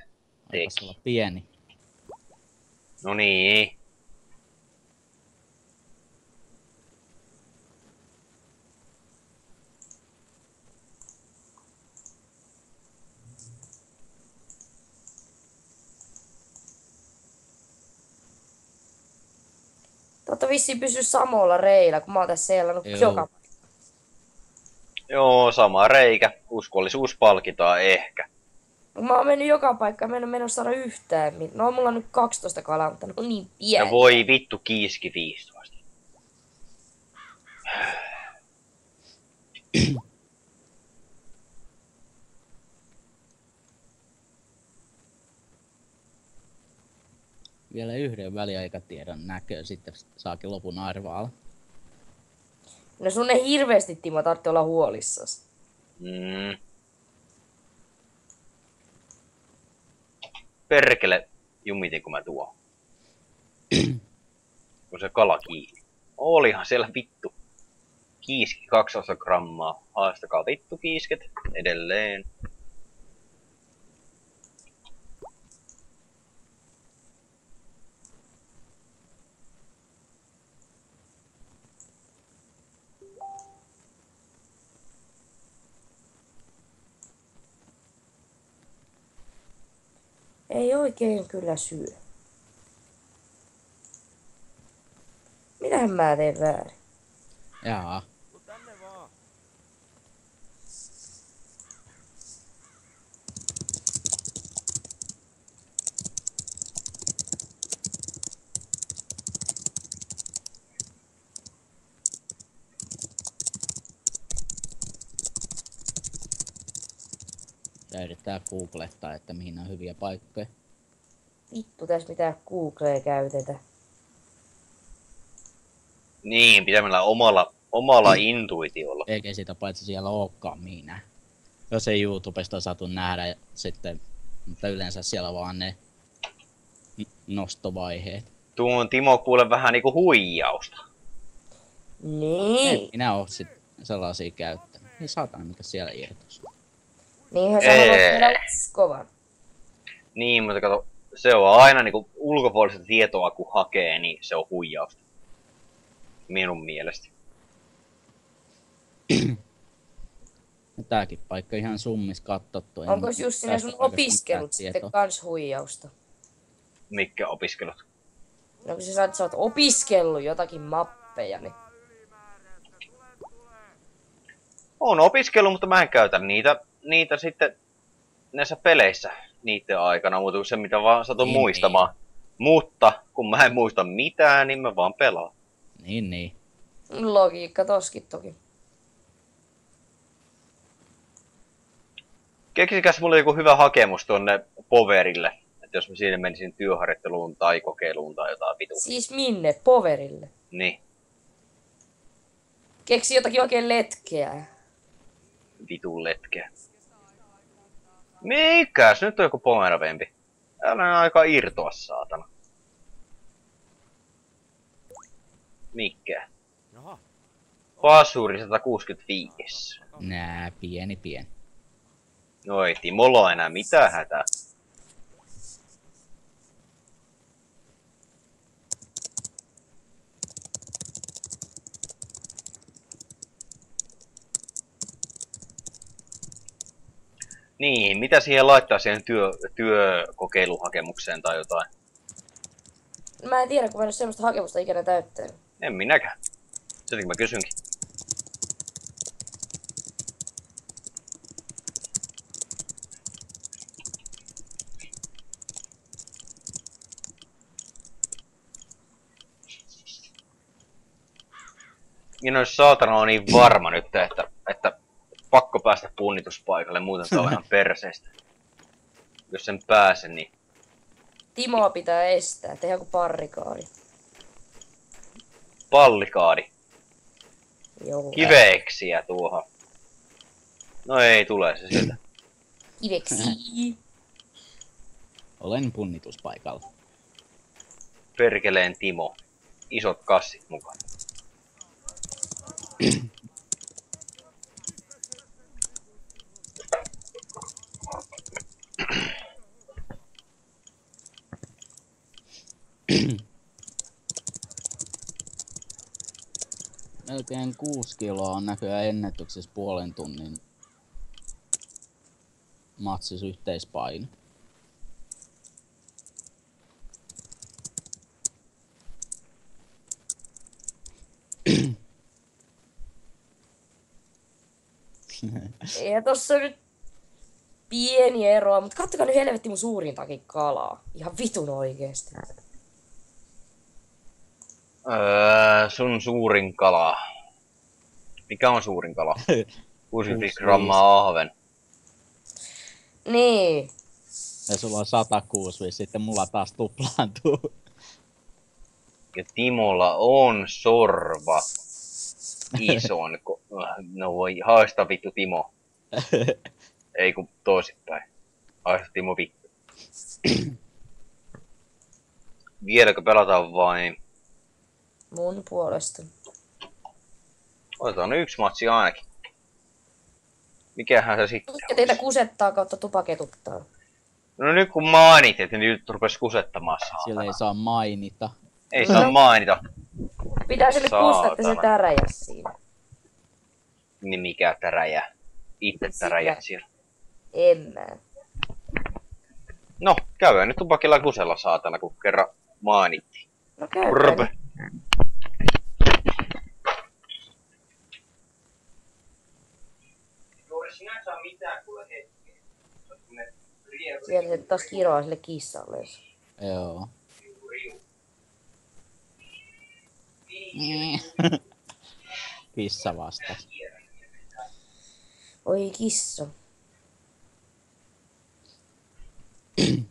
Olla pieni. No niin. Totta vissiin pysy samoilla reillä, kun mä oon tässä seilannut Joo. joka Joo, sama reikä. Uskollisuus palkitaan ehkä. Mä oon mennyt joka paikkaan, mä en oo mennyt saada yhtään. No mulla on nyt 12 kalaa, mutta ne on niin pieni. Ja voi vittu kiiski 15. Vielä yhden väliaikatiedon näkö, sitten saakin lopun arvaalla. No sun ei hirveesti, Timo, tarvitse olla huolissas. Mm. Perkele jumitin kun mä tuon. kun se kala kiinni. Olihan siellä vittu. Kiiski 12 grammaa. Haastakaa vittu kiisket. Edelleen. Ei oikein kyllä syö. Mitähän mä teen väärin? Jaa. Ja yrittää googlettaa, että mihin on hyviä paikkoja. Vittu, tässä mitään Googlea käytetä. Niin, pitämällä omalla, omalla intuitiolla. Eikä sitä paitsi siellä olekaan minä. Jos ei YouTubesta satu nähdä sitten, mutta yleensä siellä vaan ne nostovaiheet. Tuo on Timo kuule vähän niinku huijausta. En Niin. minä oo sit sellaisia käyttänyt. Niin saatana, mikä siellä jeetos. Niinhän Ei. vielä uskovan. Niin, mutta kato, se on aina niinku ulkopuolista tietoa kun hakee, niin se on huijausta. Minun mielestä. Tääkin paikka ihan summis kattottu. Onko Jussi ne tästä sun opiskelut sitten tietoa. kans huijausta? Mikä opiskelut? No kun sä saat, sä oot opiskellut jotakin mappeja, niin On opiskellut, mutta mä en käytä niitä, niitä sitten näissä peleissä niiden aikana, kuin se mitä vaan satun Niin, muistamaan. Mutta kun mä en muista mitään, niin mä vaan pelaan. Niin, niin. logiikka toskin toki. Keksikäs mulle joku hyvä hakemus tuonne Poverille. Että jos mä siinä menisin työharjoitteluun tai kokeiluun tai jotain vitu. Siis minne? Poverille. Niin, Keksi jotakin oikein letkeä. vitun letkeä. Mikäs? Nyt on joku pomeravempi. Älä aika irtoa, saatana. Mikä? Jaha. Pasuri 165. Nää, pieni pieni. No ei Timolla enää mitään hätää. Niin, mitä siihen laittaa siihen työ, työkokeiluhakemukseen tai jotain? Mä en tiedä, kun mä en ole semmoista hakemusta ikinä täyttänyt. En minäkään. Sitäkin mä kysynkin. Minä olisi saatana on niin varma nyt, että, että pakko päästä punnituspaikalle, muuten se on ihan perseestä. Jos sen pääse, niin Timoa pitää estää, tehdä joku parrikaadi. pallikaadi. Joo. Kiveeksiä tuohon. No ei tule se sieltä. Kiveksi. Olen punnituspaikalla. Perkeleen Timo. Isot kassit mukaan. Melkein kuusi kiloa on näköjään ennätyksessä puolen tunnin matsis yhteispaino. Eihän tossa nyt pieni eroa, mutta kattokaa nyt helvetti mun suurintakin kalaa. Ihan vitun oikeesti. Öö, sun suurin kala. Mikä on suurin kala? 65 grammaa ahven. Niin. Ja sulla on 106, sitten mulla taas tuplaantuu. Ja Timolla on sorva. Ison. No voi haista vittu Timo. Ei kun toisinpäin. Haista Timo vittu. Vieläkö pelataan vai? Mun puolesta. Otetaan yksi matsi ainakin. Mikähän se sitten Ja teitä kusettaa kautta tupaketuttaa. No nyt kun mainit, niin nyt rupes kusettamaan saatana. Siellä ei saa mainita. Ei saa No. mainita. Pitää sille kustaa, että se täräjä siinä. Niin mikä täräjä. Itse Sitä. täräjät siellä. En mä. No, käydään nyt tupakilla kusella saatana, kun kerran mainittiin. No käy. mitään kuule hetkeä. Sieltä se taas kiroa sille kissalle. Joo. Niin. kissa vastasi. Oi kissa.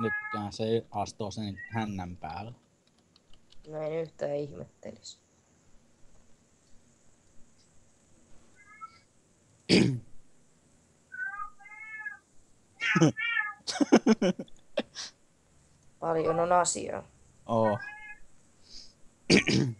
Lykkään se astuu sen hännän päällä. No en yhtään ihmettelis. Paljon on asiaa. Oo. Älä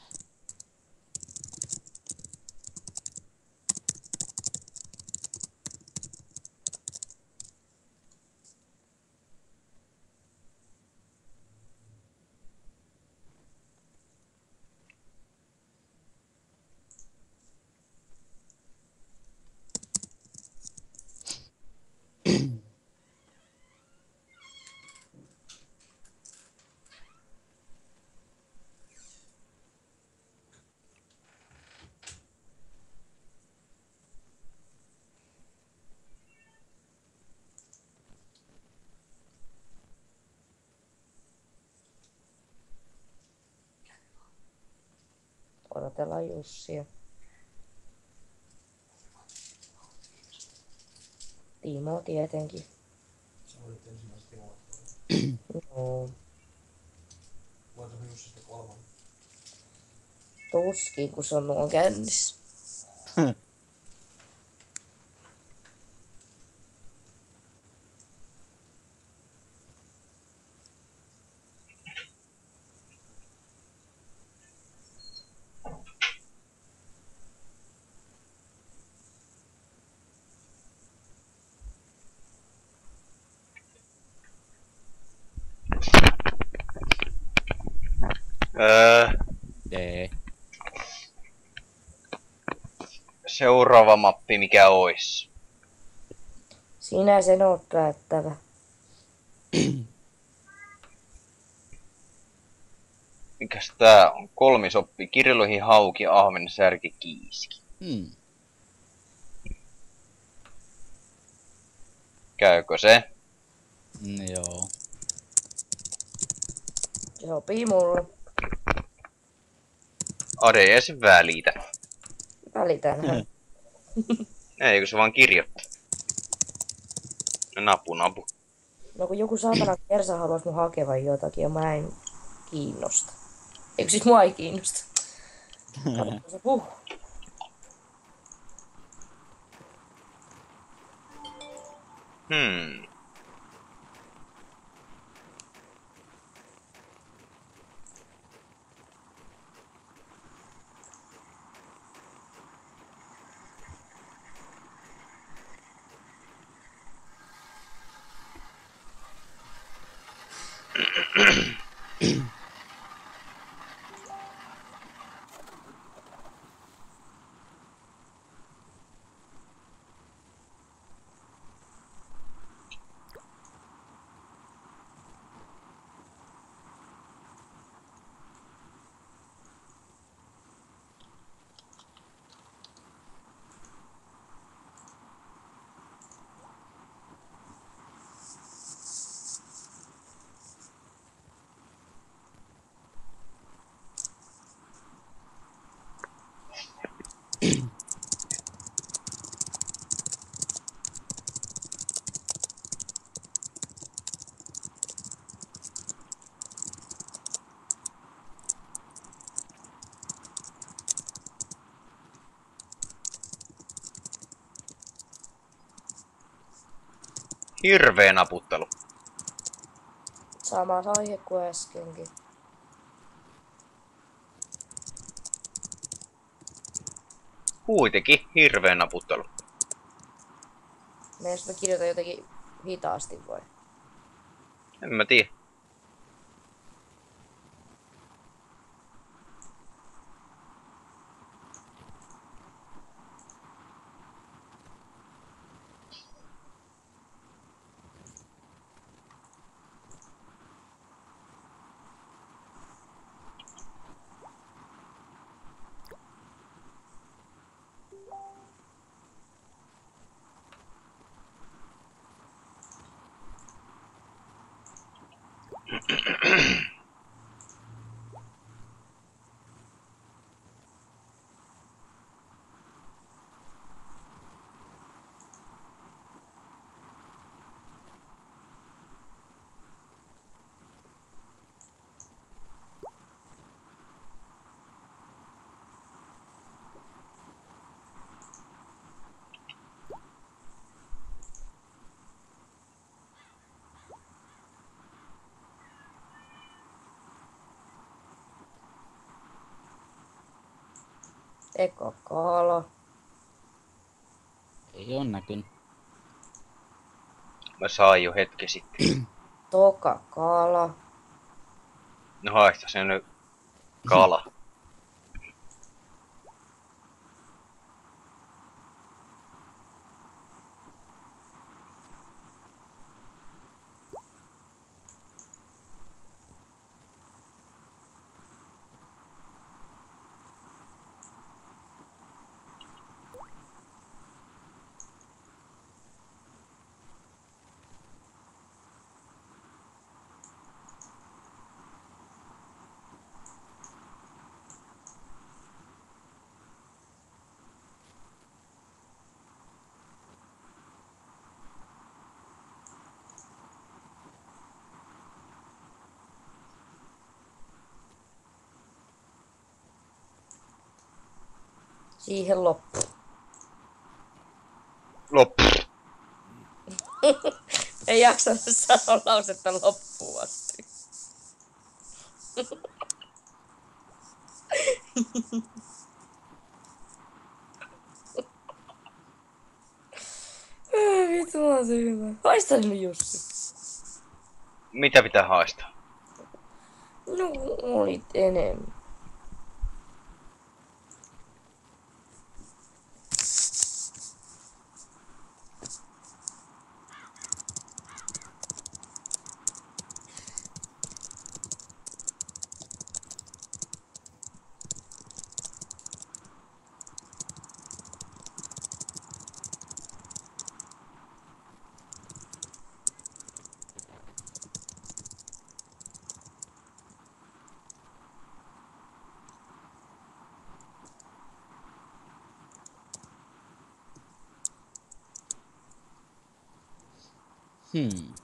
Odotellaan Jussia. Timo tietenkin. Sä olit ensimmäiset ilmoittaa. No, Voitako Jussi sitten kolmannen? tuskin, kun se on nuo kännissä. Öö, Tee. Seuraava mappi mikä ois? Sinä sen oot päättävä. Mikäs tää on? Kolmisoppi, kirjoihin hauki, ahven, särki, kiiski. Hmm. Käykö se? Mm, joo. Sopii mulle. Ade ei välitä. Välitänhän. Eikö se vaan kirjoittaa? No, Napu, napu. No kun joku saatana kersa haluaisi mun hakevan jotakin ja mä en kiinnosta. Eikö siis mua ei kiinnosta? Puh. Hmm. Hirveä naputtelu. Sama aihe kuin äskenkin. Kuitenkin hirveä naputtelu. Meidän mä kirjoitan jotenkin hitaasti vai? En mä tiedä. Eka kala. Ei oo näkynyt. Mä sain jo hetki sitten. Toka kala. No haista se nyt kala. Siihen loppu. Loppu. Ei jaksa sanoa lausetta loppuun asti. Vittu, mä oon tyhmä. Haista nyt Jussi. Mitä pitää haistaa? No, olit enemmän. Hmm.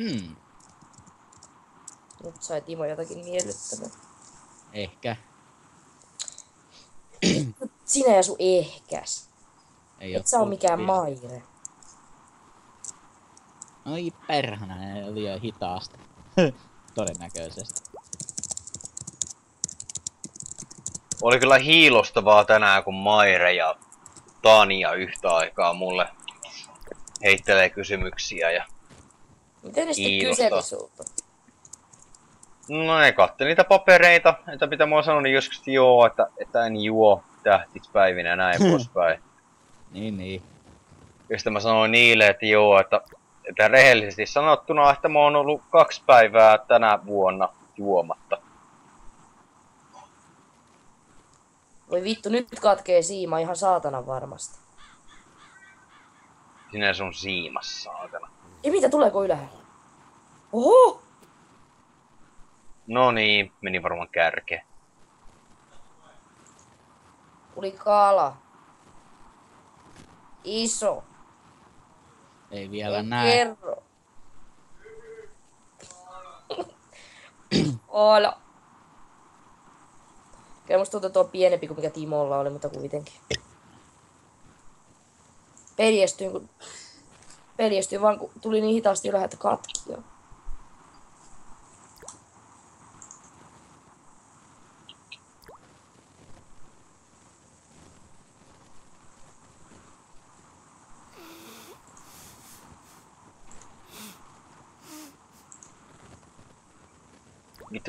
Hmm. Nyt sai Timo jotakin miellyttävää. Ehkä. Sinä ja sun ehkäs. Ei Et sä oo mikään vielä. maire. Oi perhana, ne liian hitaasti. Todennäköisesti. Oli kyllä hiilostavaa tänään, kun Maire ja Tania yhtä aikaa mulle heittelee kysymyksiä ja Miten ne sitten kyseli sulta? No ne katteli niitä papereita, että mitä mä oon sanonut niin joskus, että joo, että, että en juo tähtikspäivinä ja näin poispäin. Niin, niin. Ja mä sanoin niille, että joo, että, että rehellisesti sanottuna, että mä oon ollut kaksi päivää tänä vuonna juomatta. Voi vittu, nyt katkee siima ihan saatana varmasti. Sinä sun siimassa, saatana. Ei mitä, tuleeko ylhäällä? Oho! No niin, meni varmaan kärke. Tuli kala. Iso. Ei vielä En näe. Kerro. Kala. Kyllä musta tuntuu, että on pienempi kuin mikä Timolla oli, mutta kuitenkin. Peli estyi, kun... Peli estyi vaan, kun tuli niin hitaasti ylhäältä että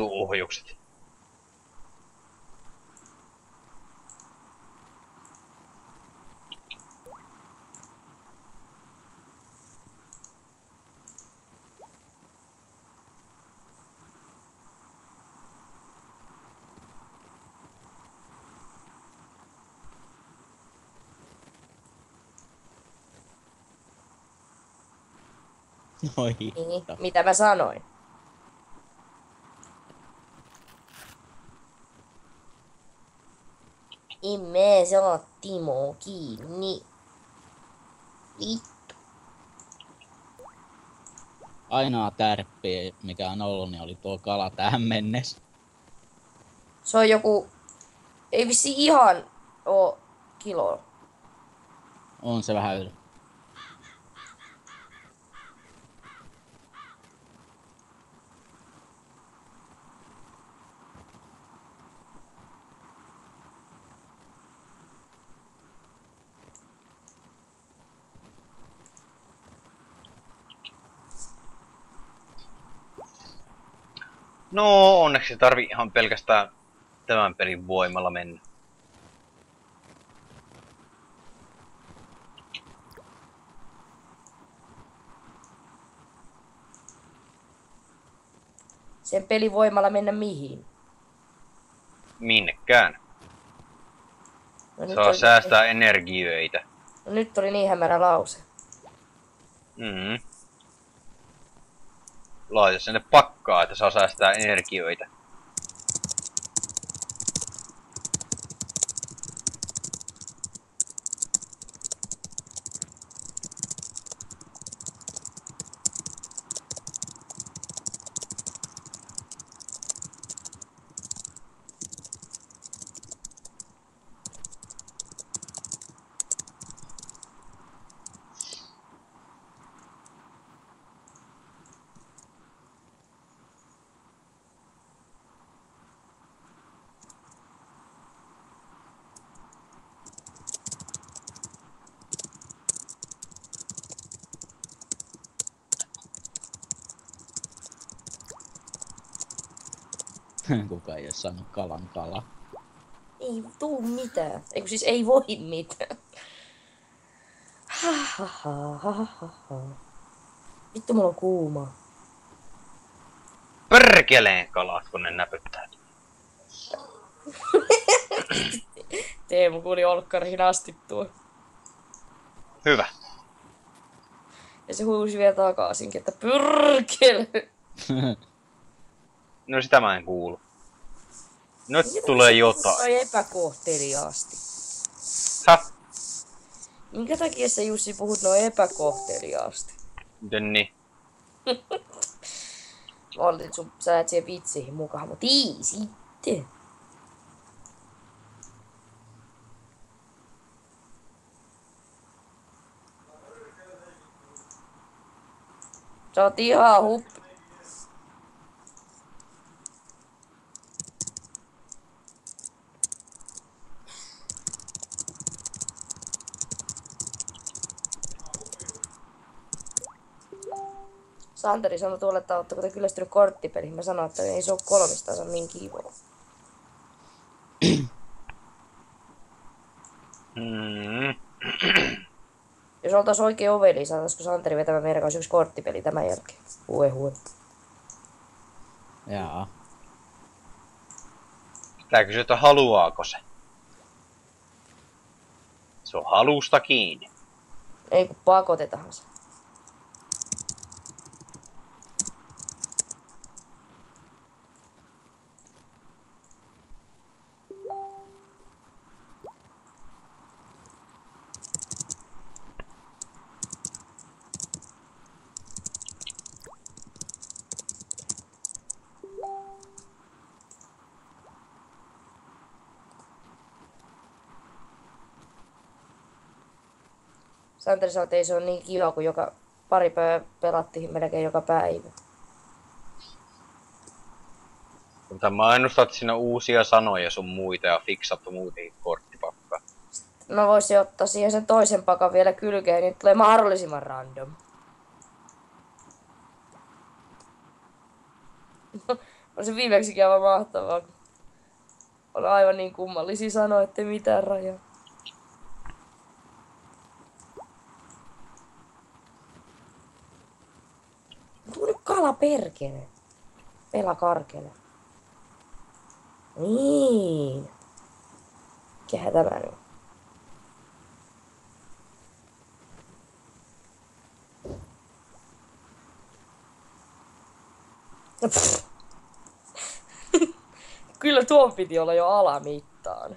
Vitu ohjukset. Oi. Niin, mitä mä sanoin. Imme saa Timo kiinni. Vittu. Ainoa tärppi, mikä on ollut, niin oli tuo kala tähän mennessä. Se on joku... Ei vissi ihan oo kilo. On se vähän yli. No, onneksi tarvi ihan pelkästään tämän pelin voimalla mennä. Sen pelin voimalla mennä mihin? Minnekään. No Saa oli, säästää energioita. no nyt oli niin hämärä lause. Mm. Laita sinne pakkaa, että saa säästää energioita. Kuka ei ole saanut kalan kala. Ei tuu mitään. Eikö siis ei voi mitään. Vittu mulla on kuuma. Perkeleen kalat, kun ne näpyttää. Teemu kuuli olkkariin asti tuo. Hyvä. Ja se huusi vielä takaisinkin, että pyrkele. No sitä mä en kuulu. Nyt Minkä tulee jotain. Toi epäkohteliaasti. Häh? Minkä takia sä Jussi puhut noin epäkohteliaasti? Miten niin? Mä olin, että sun, sä lähet siihen vitsiin mukaan, mutta ei sitten. Sä oot ihan hup... Santeri sanoi tuolle, että oletteko te kyllästynyt korttipeliin. Mä sanoin, että ei se ole kolmista, se on niin kiva. Mm. Jos oltais oikein oveli, saataisiko Santeri vetämään meidän kanssa yksi korttipeli tämän jälkeen? Hue hue. Jaa. Pitää kysyä, että haluaako se. Se on halusta kiinni. Ei kun pakotetaan se. Santeri sanoi, että ei se ole niin kiva, kun joka pari päivää pelattiin melkein joka päivä. Mutta mä ennustat siinä uusia sanoja sun muita ja fiksattu muutenkin korttipakkaa. Mä voisin ottaa siihen sen toisen pakan vielä kylkeen, niin tulee mahdollisimman random. on se viimeksikin aivan mahtavaa. On aivan niin kummallisia sanoa, ettei mitään rajaa. Kala perkele. Pela karkele. Niin. Mikähän tämä nyt. Kyllä tuon piti olla jo alamittaan.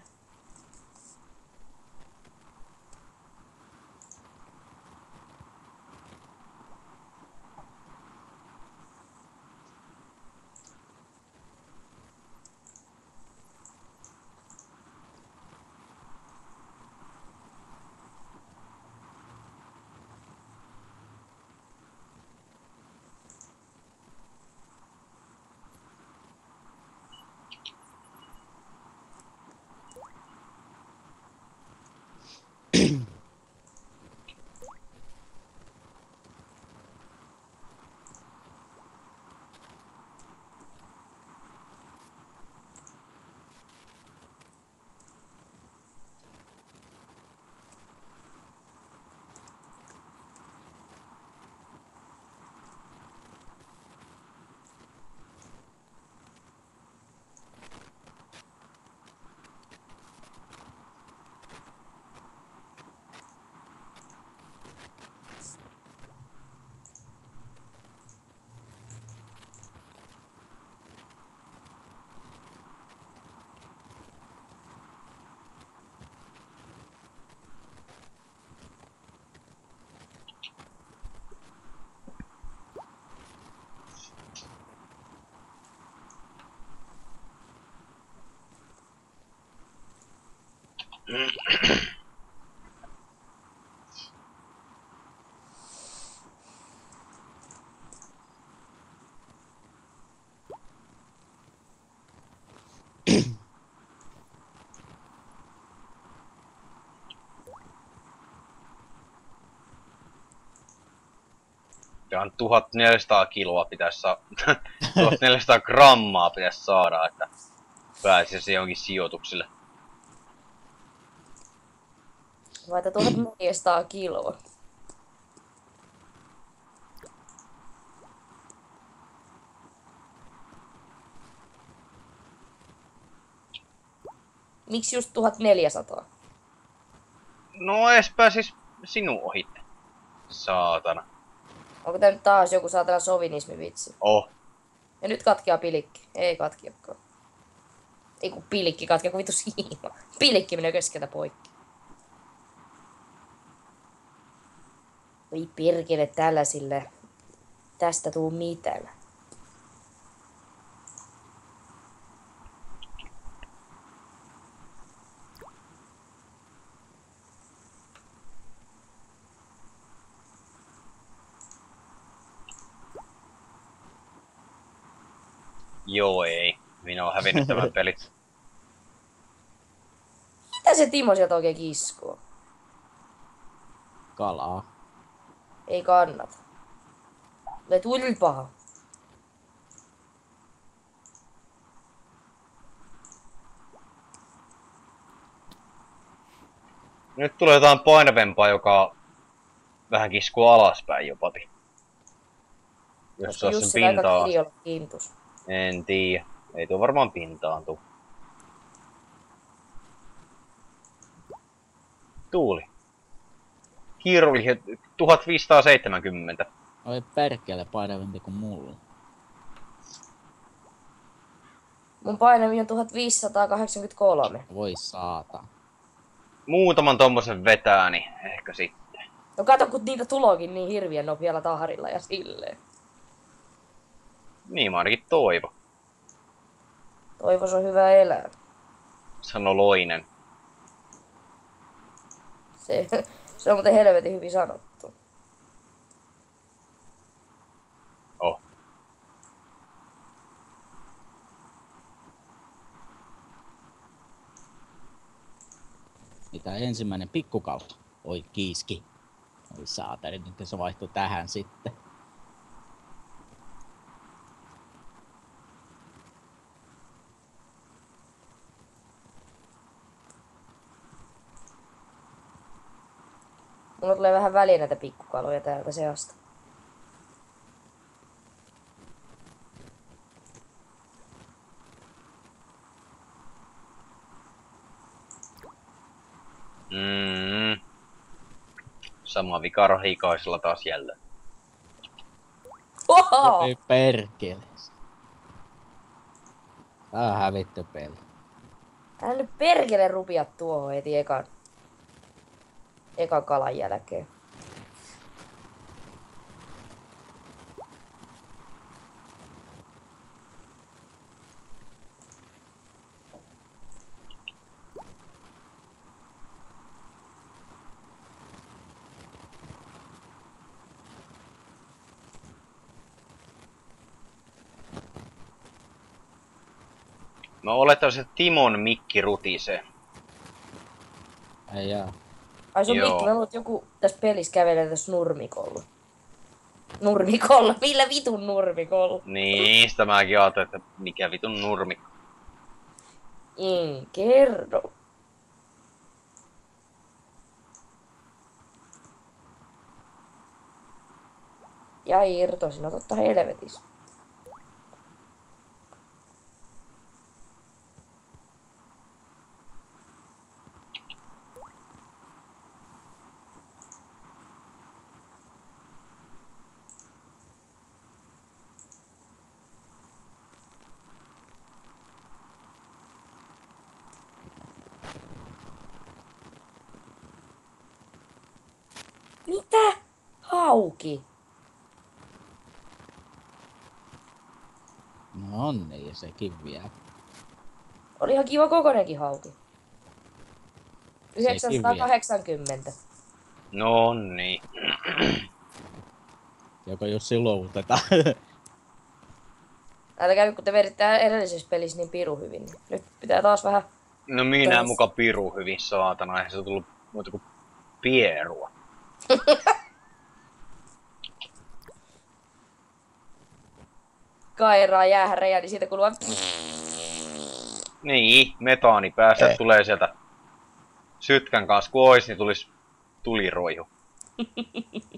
Ihan 1400 kiloa pitäisi saa... 1400 grammaa pitäisi saada, että pääsisi johonkin sijoituksille. Vaita 1400 kiloa. Miksi just 1400? No ees pääsis sinun ohitte. Saatana. Onko tää nyt taas joku saatana sovinismivitsi? Oh. Ja nyt katkeaa pilikki. Ei katkeakaan. Ei kun pilikki katkea, kun vittu siima. Pilikki menee keskeltä poikki. Ei perkele tällaisille. Tästä tuu mitään. Joo ei. Minä olen hävinnyt tämän pelin. Mitä se Timo sieltä oikein kiskoo? Kalaa. Ei kannata. Tulee tulpaha. Nyt tulee jotain painavempaa, joka vähän kiskuu alaspäin jopati. Jos se olisi sen Jussi aika pintaa. kirjolla kintus. En tiedä. Ei tuo varmaan pintaan tuu. Tuuli. Kiiro oli 1570. Oi perkele painavampi kuin mulla. Mun painami on 1583. Voi saata. Muutaman tommosen vetää, niin ehkä sitten. No kato, kun niitä tulokin niin hirviän nopealla tahdilla ja silleen. Niin mä ainakin toivo, Toivos on hyvä elää. sano Loinen. Se, Se on muuten helvetin hyvin sanottu. Oh. Mitä ensimmäinen pikkukala? Oi kiiski. Oi saatari, nyt se vaihtui tähän sitten. Mulla tulee vähän väliin näitä pikkukaloja täältä seasta. Mm. Sama vika rohikaisella taas jälleen. Oho! Oi perkele. Tää on hävitty peli. Älä nyt perkele rupia tuohon heti ekan, ekan kalan jälkeen. Mä oletan, että Timon mikki rutisee. Ei jaa. Ai sun Joo. mikki, mä luulen, että joku tässä pelissä kävelee tässä nurmikolla. Nurmikolla? Millä vitun nurmikolla? Niistä mäkin ajattelin, että mikä vitun nurmi. En kerro. Ja irtosi, no totta helvetis. Mitä? Hauki. No on niin, sekin vielä. Oli ihan kiva kokonenkin hauki. Sekin 980. No niin. Joko jos luovutetaan. Älkää nyt, kun te veditte edellisessä pelissä niin piru hyvin. niin Nyt pitää taas vähän... No minä Taas. muka piru hyvin saatana, eihän se tullut muuta kuin pierua. kairaa jäähärejä, niin siitä kuuluu vaan... Niin, metaani päästä tulee sieltä sytkän kanssa. Kun ois, niin tulis tuliroihu.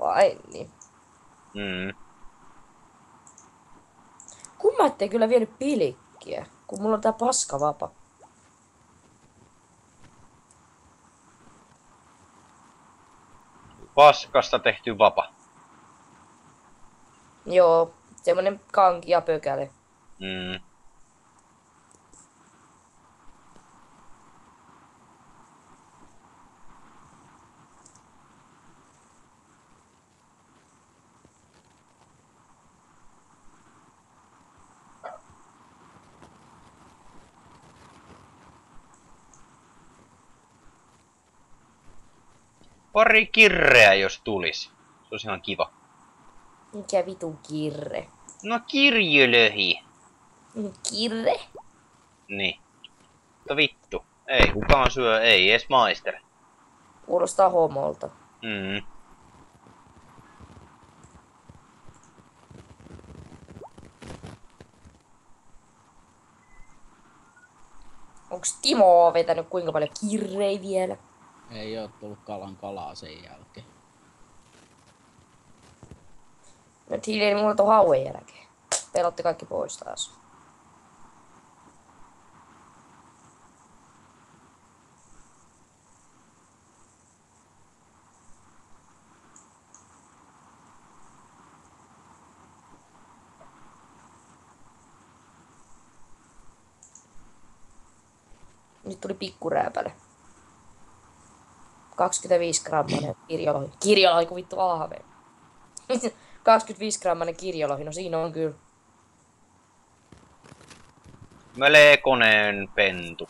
Vai niin. Mm. Kumma ettei kyllä vienyt pilikkiä, kun mulla on tää paska vapa. Paskasta tehty vapa. Joo, semmonen kanki ja pökäle. Mm. Pari kirreä jos tulis. Se olisi ihan kiva. Mikä vitun kirre? No kirjölöhi. Mm, Kirre? Niin. Mutta vittu. Ei kukaan syö, ei edes maister. Kuulostaa homolta. Mm. Onks Timo vetänyt kuinka paljon kirrei vielä? Ei oo tullut kalan kalaa sen jälkeen. Nyt hiljeni mulla tuon hauen jälkeen. Pelotti kaikki pois taas. Nyt tuli pikkurääpäle. 25 grammanen kirjolohi. Kirjolohi, kun vittu ahve. 25 grammanen kirjolohi, no siinä on kyllä. Mölee koneen pentu.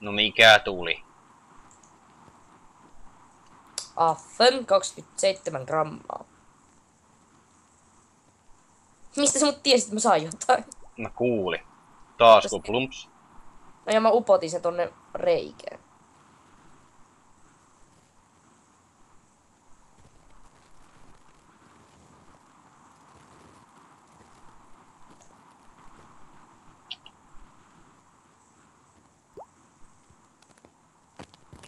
No mikä tuli? Affen 27 grammaa. Mistä sä mut tiesit, että mä saan jotain? Mä kuulin. Taas kun plumps. No ja mä upotin sen tonne reikään.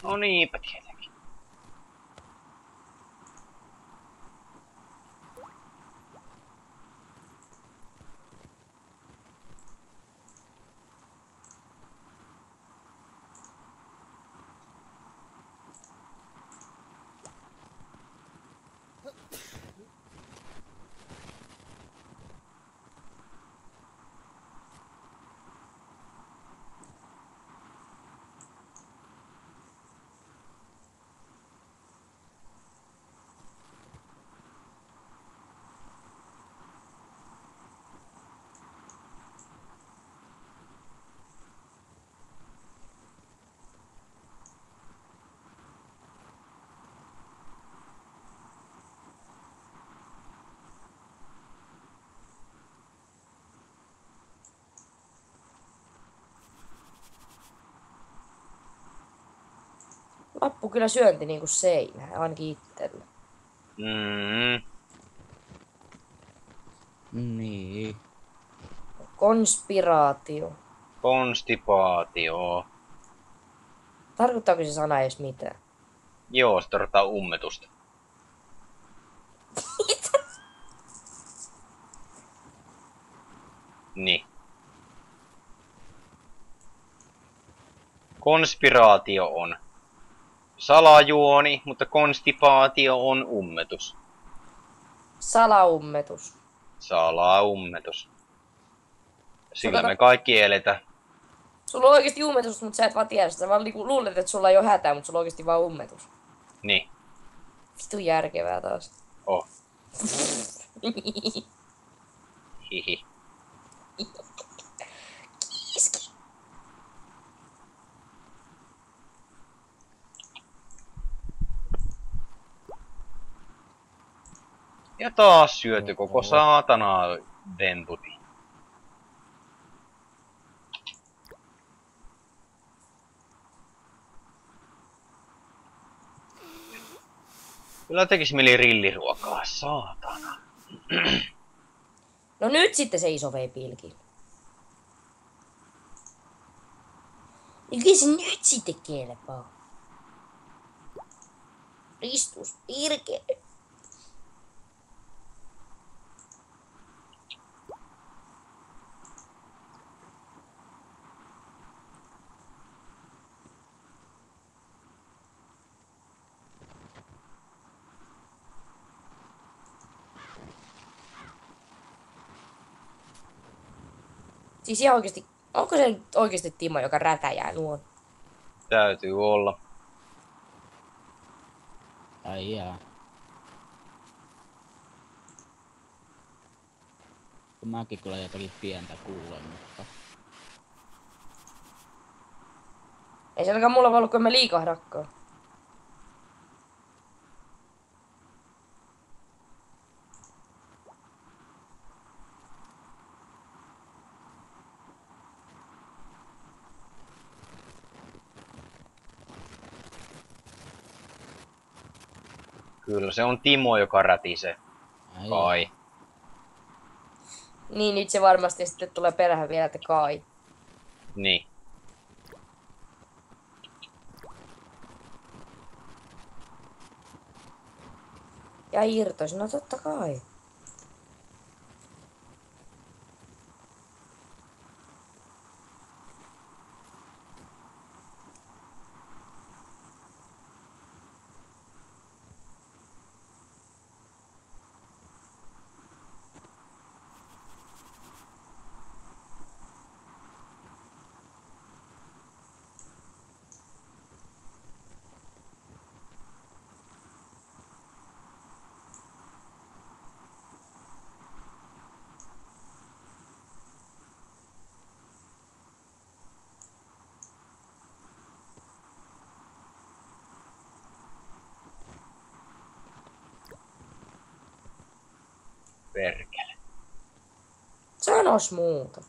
No niinpä tietenkin. Lappu kyllä syönti niinku seinää, ainakin itselle. Mm. Niin. Konspiraatio. Konstipaatio. Tarkoittaako se sana edes mitään? Joo, se tarkoittaa ummetusta. Niin. Konspiraatio on salajuoni, mutta konstipaatio on ummetus. Salaummetus. Salaummetus. Sillä Sano- me kaikki eletään. Sulla on oikeesti ummetus, mutta sä et vaan tiedä sitä. Sä vaan niinku luulet, että sulla ei ole hätää, mutta sulla on oikeesti vaan ummetus. Niin. Vitu järkevää taas. Oh. Hihi. Ja taas syöty koko saatana ventuti. Kyllä tekis mieli rilliruokaa, saatana. No nyt sitten se iso veipilki. Mikä se nyt sitten kelpaa? Ristus, pirke. Siis ihan oikeesti, onko se nyt oikeesti Timo, joka rätäjää nuo? Täytyy olla. Ai jaa. Mäkin kyllä jotakin pientä kuulen, mutta... Ei se ainakaan mulla ollut, kun mä liikahdakaan. Kyllä se on Timo, joka rätisee. Ai Kai. Niin, nyt se varmasti sitten tulee perään vielä, että kai. Niin. Ja irtoisi, no totta kai. Perkele. Sanos muuta.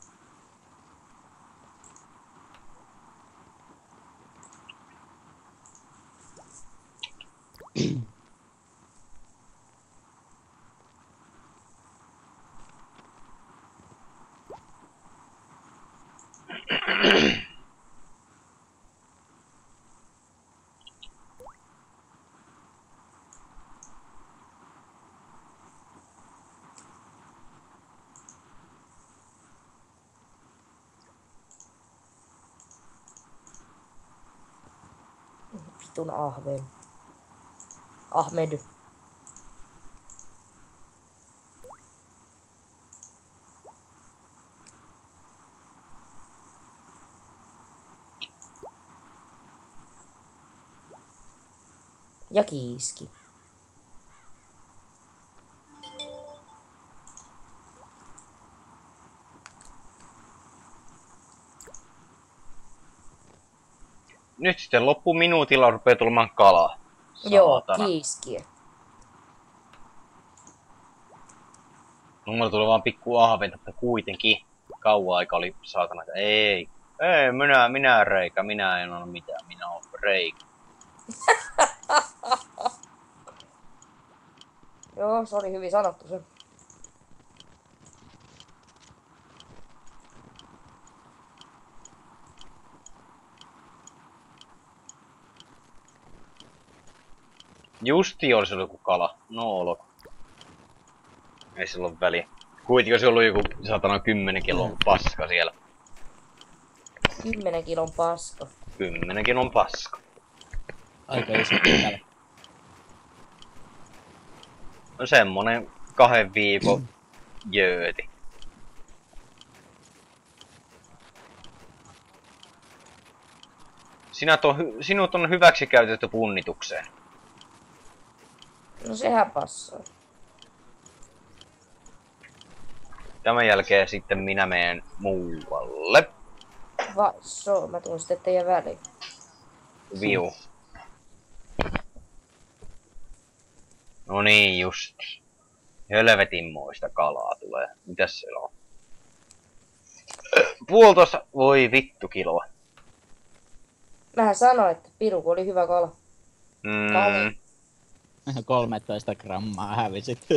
Vitun ahven. Ahmed. Ja kiiski. Nyt sitten loppuminuutilla rupeaa tulemaan kala. Joo, kiiskiä. No, mulla tuli vaan pikku ahventa, mutta kuitenkin. Kauan aika oli saatana, ei. Ei, minä, minä reikä, minä en ole mitään, minä olen reikä. Joo, se oli hyvin sanottu se. Justi olisi ollut joku kala. No olko. Ei sillä ole väliä. Kuitenkin olisi ollut joku satana 10 kilon paska siellä. 10 kilon paska. 10 kilon paska. Aika iso. No semmonen kahden viikon jööti. Sinä on, sinut on hyväksi käytetty punnitukseen. No sehän passaa. Tämän jälkeen sitten minä menen muualle. Vai so, mä tuun sitten teidän väliin. Viu. No niin justi. Helvetinmoista kalaa tulee. Mitäs siellä on? Puolitoista, voi vittu kiloa. Mähän sanoin, että piruku oli hyvä kala. Mm, Kali. 13 grammaa hävisit.